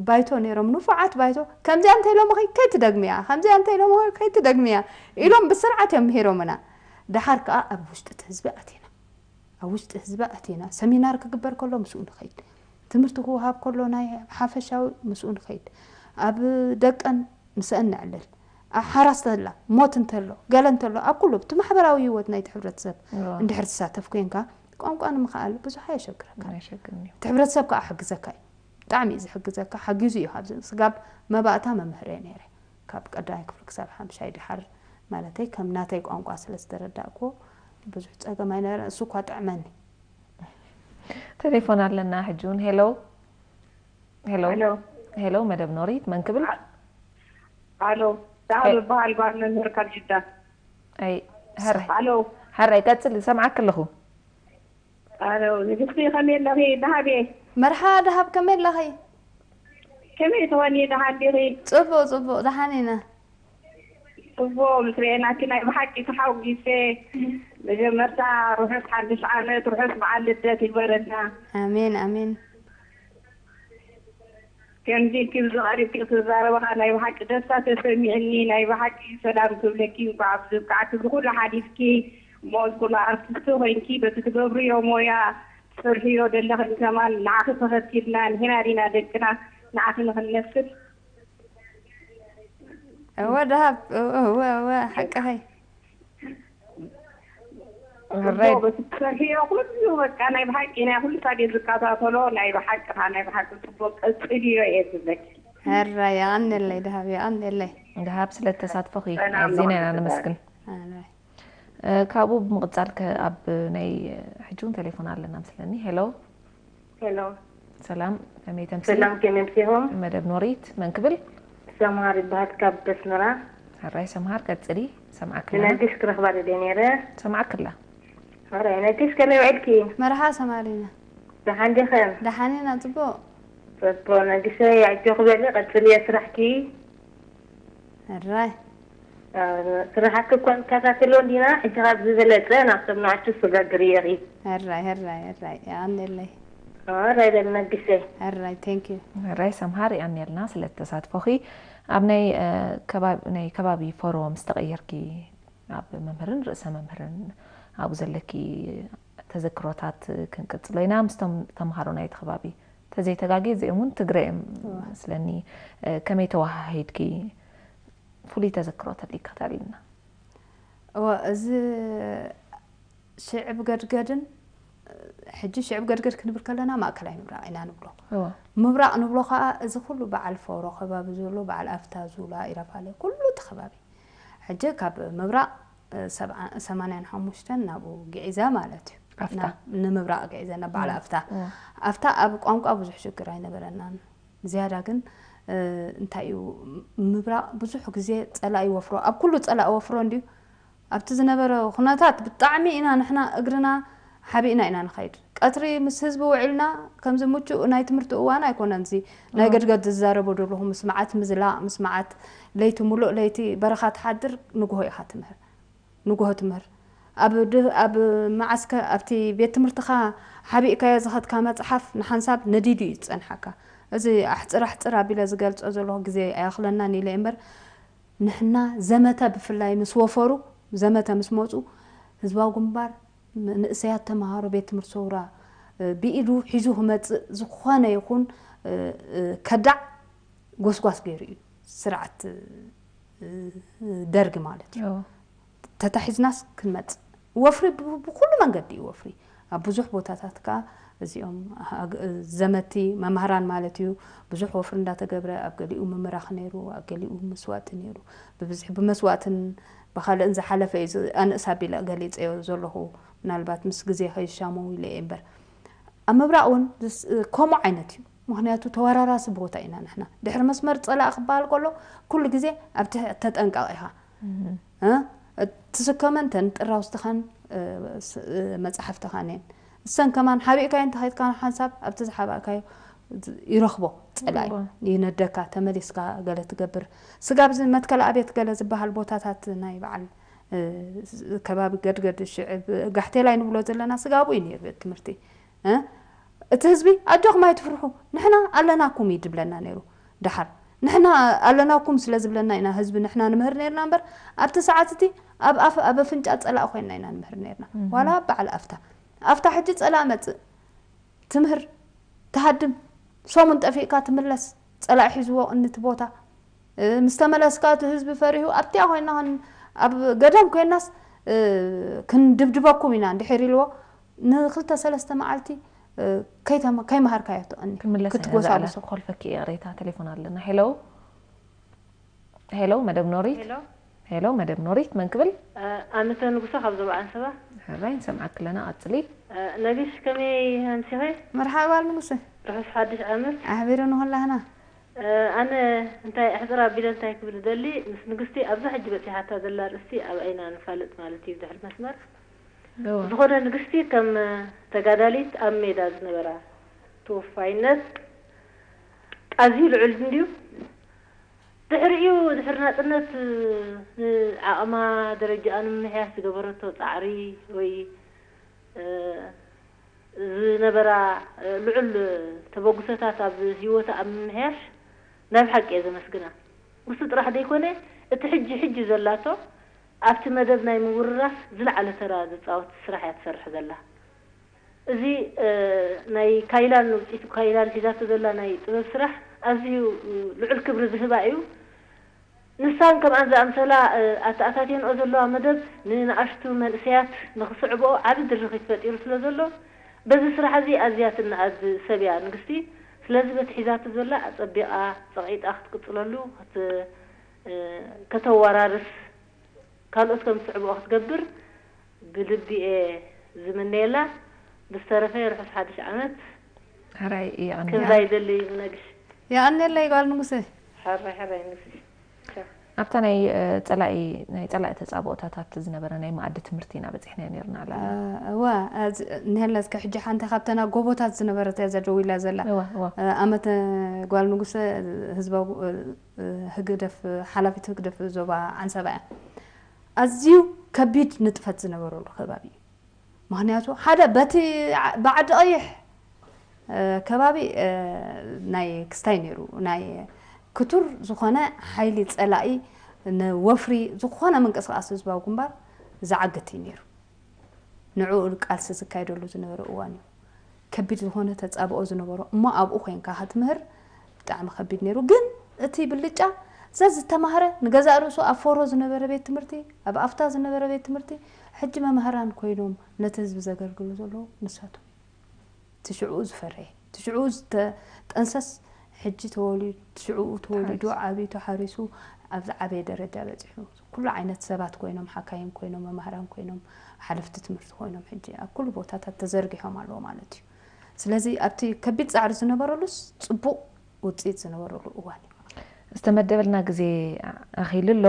ባይቶ ነይሮም ንፉዓት ባይቶ ከምዚኣ እንተኢሎም ከይትደግሚያ ከምዚኣ እንተኢሎም ከይትደግሚያ ኢሎም ብስርዓት እዮም ምሂሮምና دحر كأ آه، أب وشت تهزب أتينا أو وشت تهزب أتينا سمينار كجبر كله مسؤول خيد تمرت هو هاب كله ناي حافش أو مسؤول خيد أب دك أن مسألنا علل أحرست لا موت انتلو قال انتلو أب كله بتم حبر أو يود ناي تحبر تسب عند حرت ساعة تفكين كا قام قام ما خال بس هاي شكرك تحبر تسب كأحق زكاي دعمي إذا حق زكاي حق يزيه هذا سقاب ما بقى تام مهرين هري كاب قدايك فلك سبحان شايد مالتي كم ناتي قانق أصلس درد أكو بزحت أجا ما نر سوق هاد عمان تليفون على النا حجون هلو هلو هلو مدام نوريت من قبل ألو تعال البا البا نركب جدا أي هر ألو هر أي كاتس اللي سمعك كله ألو نفسي خميل لغي ذهبي مرحبا ذهب كميل لغي كميل تواني ذهبي صفو صفو ذهنينا ፅቡቅ ምስሪአናኪና ብሓቂ ተሓጒሰ መጀመርታ ርሑስ ሓድሽ ዓመት ርሑስ በዓል ልደት ይበረና ኣሜን ኣሜን ከምዚ ክብ ዝቐሪብ ክትዛረበካ ናይ ብሓቂ ደስታ ተሰሚዕኒ ናይ ብሓቂ ሰላም ክብለኪ እንኳዕ ከዓ ክዝኩሉ ሓዲፍኪ እሞ ዝኩሉ ኣርቲስቲ ኮይንኪ በቲ ትገብርዮ ሞያ ትሰርሕዮ ዘለኽን ከማን ንዓኺ ተኸቲልና ንሕና ዲና ደቅና ንዓኺ ንክንነፍል هو دهب هو هو حق هاي هራ ይቀንለይ ዳሃብ ይቀንለይ ዳሃብ ስለ ተሳትፎኺ ኣዝና ኢና ንመስግን ካብኡ ብምቕፃል ኣብ ናይ ሕጂ እውን ቴሌፎን ኣለና ምስለኒ ሄሎ ሄሎ ሰላም ከመይ ተምሲ ሰላም ከመይ ተምሲሆም መደብ ኖሪት መን ክብል سمار بهات كاب بسمرا هراي سمار كتري سمعك لا نتيش كره بعد دينيرا سمعك لا هراي نتيش كلا يعدكي مرحا سمارينا دحان دي خير دحان انا تبو تبو نتيش يعدكي خبالي قد تلي اسرحكي هراي آه، سرحك كون كذا في لندن انت غاب زلت لا نعتبر نعتبر سجاد ريري هراي هراي هراي يا عمي الله ራይ ሰምሃር ያን የልና ስለ ተሳትፎኺ ኣብ ናይ ከባቢ ፎሮም ዝተቀየርኪ ኣብ መምህርን ርእሰ መምህርን ኣብኡ ዘለኪ ተዘክሮታት ክንቅፅሎ ኢና ምስቶም ተምሃሮ ናይቲ ከባቢ ተዘይተጋጊ እዚኦም እውን ትግረ እዮም ስለኒ ከመይ ተዋሃሂድኪ ፍሉይ ተዘክሮ ተሊካ ተሪእና እዚ ሽዕብ ገድገድን حجي شعب قرقر كنبر كلنا ما أكل عنبرا إنا نبلو مبرا نبلو خا زخلو بعل فورو خبا بزولو بعل أفتازولا إرافالي كلو تخبابي حجي كاب مبرا سبع سمانين حموشتن نابو قعيزا مالاتي أفتا نمبرا قعيزا نبعل أفتا أفتا أبو قوانك أبو زح شكرا نبرنان زيادة كن انتايو مبرا بزحك زي تلا يوفرو اب كلو تلا يوفرو ندي ابتزنا برا خناتات بالطعمي انا نحنا اقرنا ሓቢእና ኢና ንኸይድ ቀትሪ ምስ ህዝቢ ውዒልና ከምዚ ምቹእ ናይ ትምህርቲ እዋን ኣይኮነን ዚ ናይ ገድገድ ዝዛረቦ ዘለኹ ምስ መዓት ምዝላእ ምስ መዓት ለይቲ ሙሉእ ለይቲ በረኻ ትሓድር ንግሆ ኢኻ ትምህር ንግሆ ትምህር ኣብ መዓስከ ኣብቲ ቤት ትምህርትኻ ሓቢእካዮ ዝኸድካ መፅሓፍ ንሓንሳብ ነዲዱ እዩ ዝፀንሐካ እዚ ኣሕፅር ኣሕፅር ኣቢለ ዝገልፆ ዘለኹ ግዜ ኣያኽለና ንኢለ እምበር ንሕና ዘመተ ብፍላይ ምስ ወፈሩ ዘመተ ምስ መፁ ህዝባዊ ግንባር መንእሰያት ተምሃሮ ቤት ትምህርቲ ሰውራ ብኢዱ ሒዙ ክመፅእ ዝኾነ ይኹን ከዳዕ ጎስጓስ ገይሩ እዩ ስርዓት ደርጊ ማለት እዩ ተታሒዝናስ ክንመፅእ ወፍሪ ብኩሉ መንገዲ እዩ ወፍሪ ኣብ ብዙሕ ቦታታት ከዓ እዚኦም ዘመቲ መምህራን ማለት እዩ ብዙሕ ወፍሪ እንዳተገብረ ኣብ ገሊኡ ምምራኽ ነይሩ ኣብ ገሊኡ መስዋእቲ ነይሩ ብብዝሒ ብመስዋእትን بخال إن زحلة في أنا سابي لقليت أيوة زله نالبات مس جزء هاي الشامو إلى إمبر أما برأون كم عينتي مهنياتو توارا راس بوتا إنا نحنا دحر مسمر تصلى أخبار كله كل جزء أبت تتأنق عليها ها تسكمن تنت راس تخن متحف تخنين سن كمان حبيك أنت هاي كان حساب أبت زحبا كايو ይረኽቦ ፅላእ እዩ ንደካ ተመሊስካ ገለ ትገብር ስጋ ብዚ መትከል ኣቤት ገለ ዝበሃል ቦታታት ናይ በዓል ከባቢ ገድገድ ሽዕብ ጋሕቴላይ ንብሎ ዘለና ስጋ ብኡ እዩ ነሩ ትምህርቲ እቲ ህዝቢ ኣጆኹማ ይትፍርሑ ንሕና ኣለናኩም እዩ ድብለና ነይሩ ድሓር ንሕና ኣለናኩም ስለ ዝብለና ኢና ህዝቢ ንሕና ንምህር ነርና እምበር ኣብቲ ሰዓት እቲ ኣብ ኣፍ ኣብ ኣፍንጫ ፀላእ ኮይንና ኢና ንምህር ነርና ዋላ በዓል ኣፍታ ኣፍታ ሕጂ ፀላእ መፅእ ትምህር ተሃድም ሰሙን ጠፊእካ ትምለስ ፀላእ ሒዝዎ እንቲ ቦታ ምስ ተመለስካ እቲ ህዝቢ ፈሪሁ ኣብቲኣ ኮይና ኣብ ገዳም ኮይናስ ክንድብድበኩም ኢና እንድሕር ኢልዎ ንክልተ ሰለስተ መዓልቲ ከይመሃርካዮ ትቀኒ ክትጎሳጉሶ ኮልፈኪ ሬታ ቴሌፎን ኣለና ሄሎ ሄሎ መደብ ኖሪት hello madam ኖሪት መንክብል ኣመተን ንጉሳ ካብ ዞባ ኣንሰባ ሃባይ ንሰምዓክለና ቀፅሊ ነጊሽ ከመይ ኣንሲኸ መርሓባ ንጉሰ ርሑስ ሓድሽ ዓመት ኣሕቢሩ ንኸላህና ኣነ እንታይ ኣሕፅር ኣቢለ እንታይ ክብል ደሊ ምስ ንግስቲ ኣብዛ ሕጂ በፂሓታ ዘላ ርእስቲ ኣብ ዓይና ንፋልጥ ማለት እዩ ብድሕሪ መስመር ዝኾነ ንግስቲ ከም ተጋዳሊት ኣብ ሜዳ ዝነበራ ተወፋይነት ኣዝዩ ልዑል ድዩ ድሕሪኡ ድሕሪ ናፅነት ንዓቕማ ደረጃኣ ንምምሕያሽ ዝገበረቶ ፃዕሪ ወይ ዝነበራ ልዑል ተበጉሶታት ኣብ ሂወታ ኣብ ምምሕያሽ ናብ ሓቂ እየ ዘመስግና ንሱ ጥራሕ ደይኮነ እቲ ሕጂ ሕጂ ዘላቶ ኣብቲ መደብ ናይ ምውርራስ ዝለዓለ ተራ ዝፃወት ስራሕ እያ ትሰርሕ ዘላ እዚ ናይ ካይላን ውፅኢቱ ካይላን ሒዛቶ ዘላ ናይ ጥበብ ስራሕ ኣዝዩ ልዑል ክብሪ ዝህባ እዩ ንሳን ከምኣን ዝኣምሰላ ኣተኣታትንኦ ዘለዋ መደብ ንንኣሽቱ መንእሰያት ንክስዕብኦ ዓብ ድርኺ ፈጢሩ ስለ ዘሎ በዚ ስራሕ እዚ ኣዝያት ናኣዝ ሰብ እያ ንግስቲ ስለዚ በቲ ሒዛቱ ዘላ ኣፀቢቓ ፀቂጣ ክትቅፅለሉ ከተዋራርስ ካልኦት ከም ዝስዕብኦ ክትገብር ብልቢኤ ዝምነየላ ብዝተረፈ ርሑስ ሓደሽ ዓመት ሕራይ እያ ክንዛይ ዘሊ ምነግሽ ያ ኣነለይ ጓል ንጉሰ ሕራይ ሕራይ ንጉስ ኣብታ ናይ ፀላኢ ናይ ፀላኢ ተፃብኦታታት ዝነበረ ናይ መኣዲ ትምህርቲ ኢና በፂሕና ነርና ኣላ እዋ ንህለስ ሕጂ ሓንቲ ካብተና ጎቦታት ዝነበረት እያ ዘደው ኢላ ዘላ ኣመተ ጓል ንጉሰ ህዝባዊ ህግደፍ ሓላፊት ህግደፍ ዞባ ዓንሰባ እያ ኣዝዩ ከቢድ ንጥፈት ዝነበረሉ ከባቢ እዩ ምክንያቱ ሓደ በቲ ብዓዲ ቀይሕ ከባቢ ናይ ክስታይ ነይሩ ናይ كتر زخانة حيلي تسألائي نوفري زخانة من قصر أسوس باو كمبار زعقتي نيرو نعو القالس زكايدو لو زنبرو أوانيو كبير زخانة تتسابقو زنبرو ما أبقو خين كاهت مهر بتعم خبيد نيرو جن اتي باللجا زاز التمهرة نجزا رسو أفورو زنبرو بيت تمرتي أب أفتا زنبرو بيت تمرتي حج ما مهران كوينوم نتهزب زقر قلو زلو نساتو تشعوز فريه تشعوز تأنسس ሕጂ ተወሊድ ሽዑኡ ተወሊዱ ዓብዩ ተሓሪሱ ኣብዚ ዓበየ ደረጃ በፂሑ ኩሉ ዓይነት ሰባት ኮይኖም ሓካይም ኮይኖም መምህራን ኮይኖም ሓለፍቲ ትምህርቲ ኮይኖም ሕጂ ኣብ ኩሉ ቦታታት ተዘርጊሖም ኣለዎ ማለት እዩ ስለዚ ኣብቲ ከቢድ ፃዕሪ ዝነበረሉስ ፅቡቅ ውፅኢት ዝነበረሉ እዋን እዩ ዝተመደበልና ግዜ ኣኺሉ ኣሎ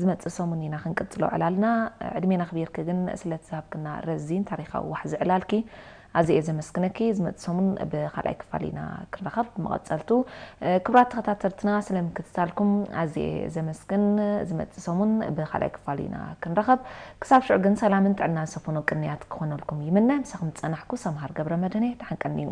ዝመፅእ ሰሙን ኢና ክንቅፅሎ ዕላልና ዕድሜና ክቢርክ ግን ስለ ስለትዝሃብክና ረዚን ታሪካዊ ዋሕ ዝዕላልኪ ኣዝየ እየ ዘመስግነኪ ዝመፅእ ሰሙን ብካልኣይ ክፋል ኢና ክንረኸብ መቐፀልቱ ክብራት ተኸታተልትና ስለምክትታልኩም ኣዝየ ዘመስግን ዝመፅእ ሰሙን ብካልኣይ ክፋል ኢና ክንረኸብ ክሳብ ሽዑ ግን ሰላምን ጥዕና ሰፈኖ ቅንያት ክኾነልኩም ይምነ ምሳኹም ዝፀናሕኩ ሰምሃር ገብረ መድህነ ተሓንቀኒዩ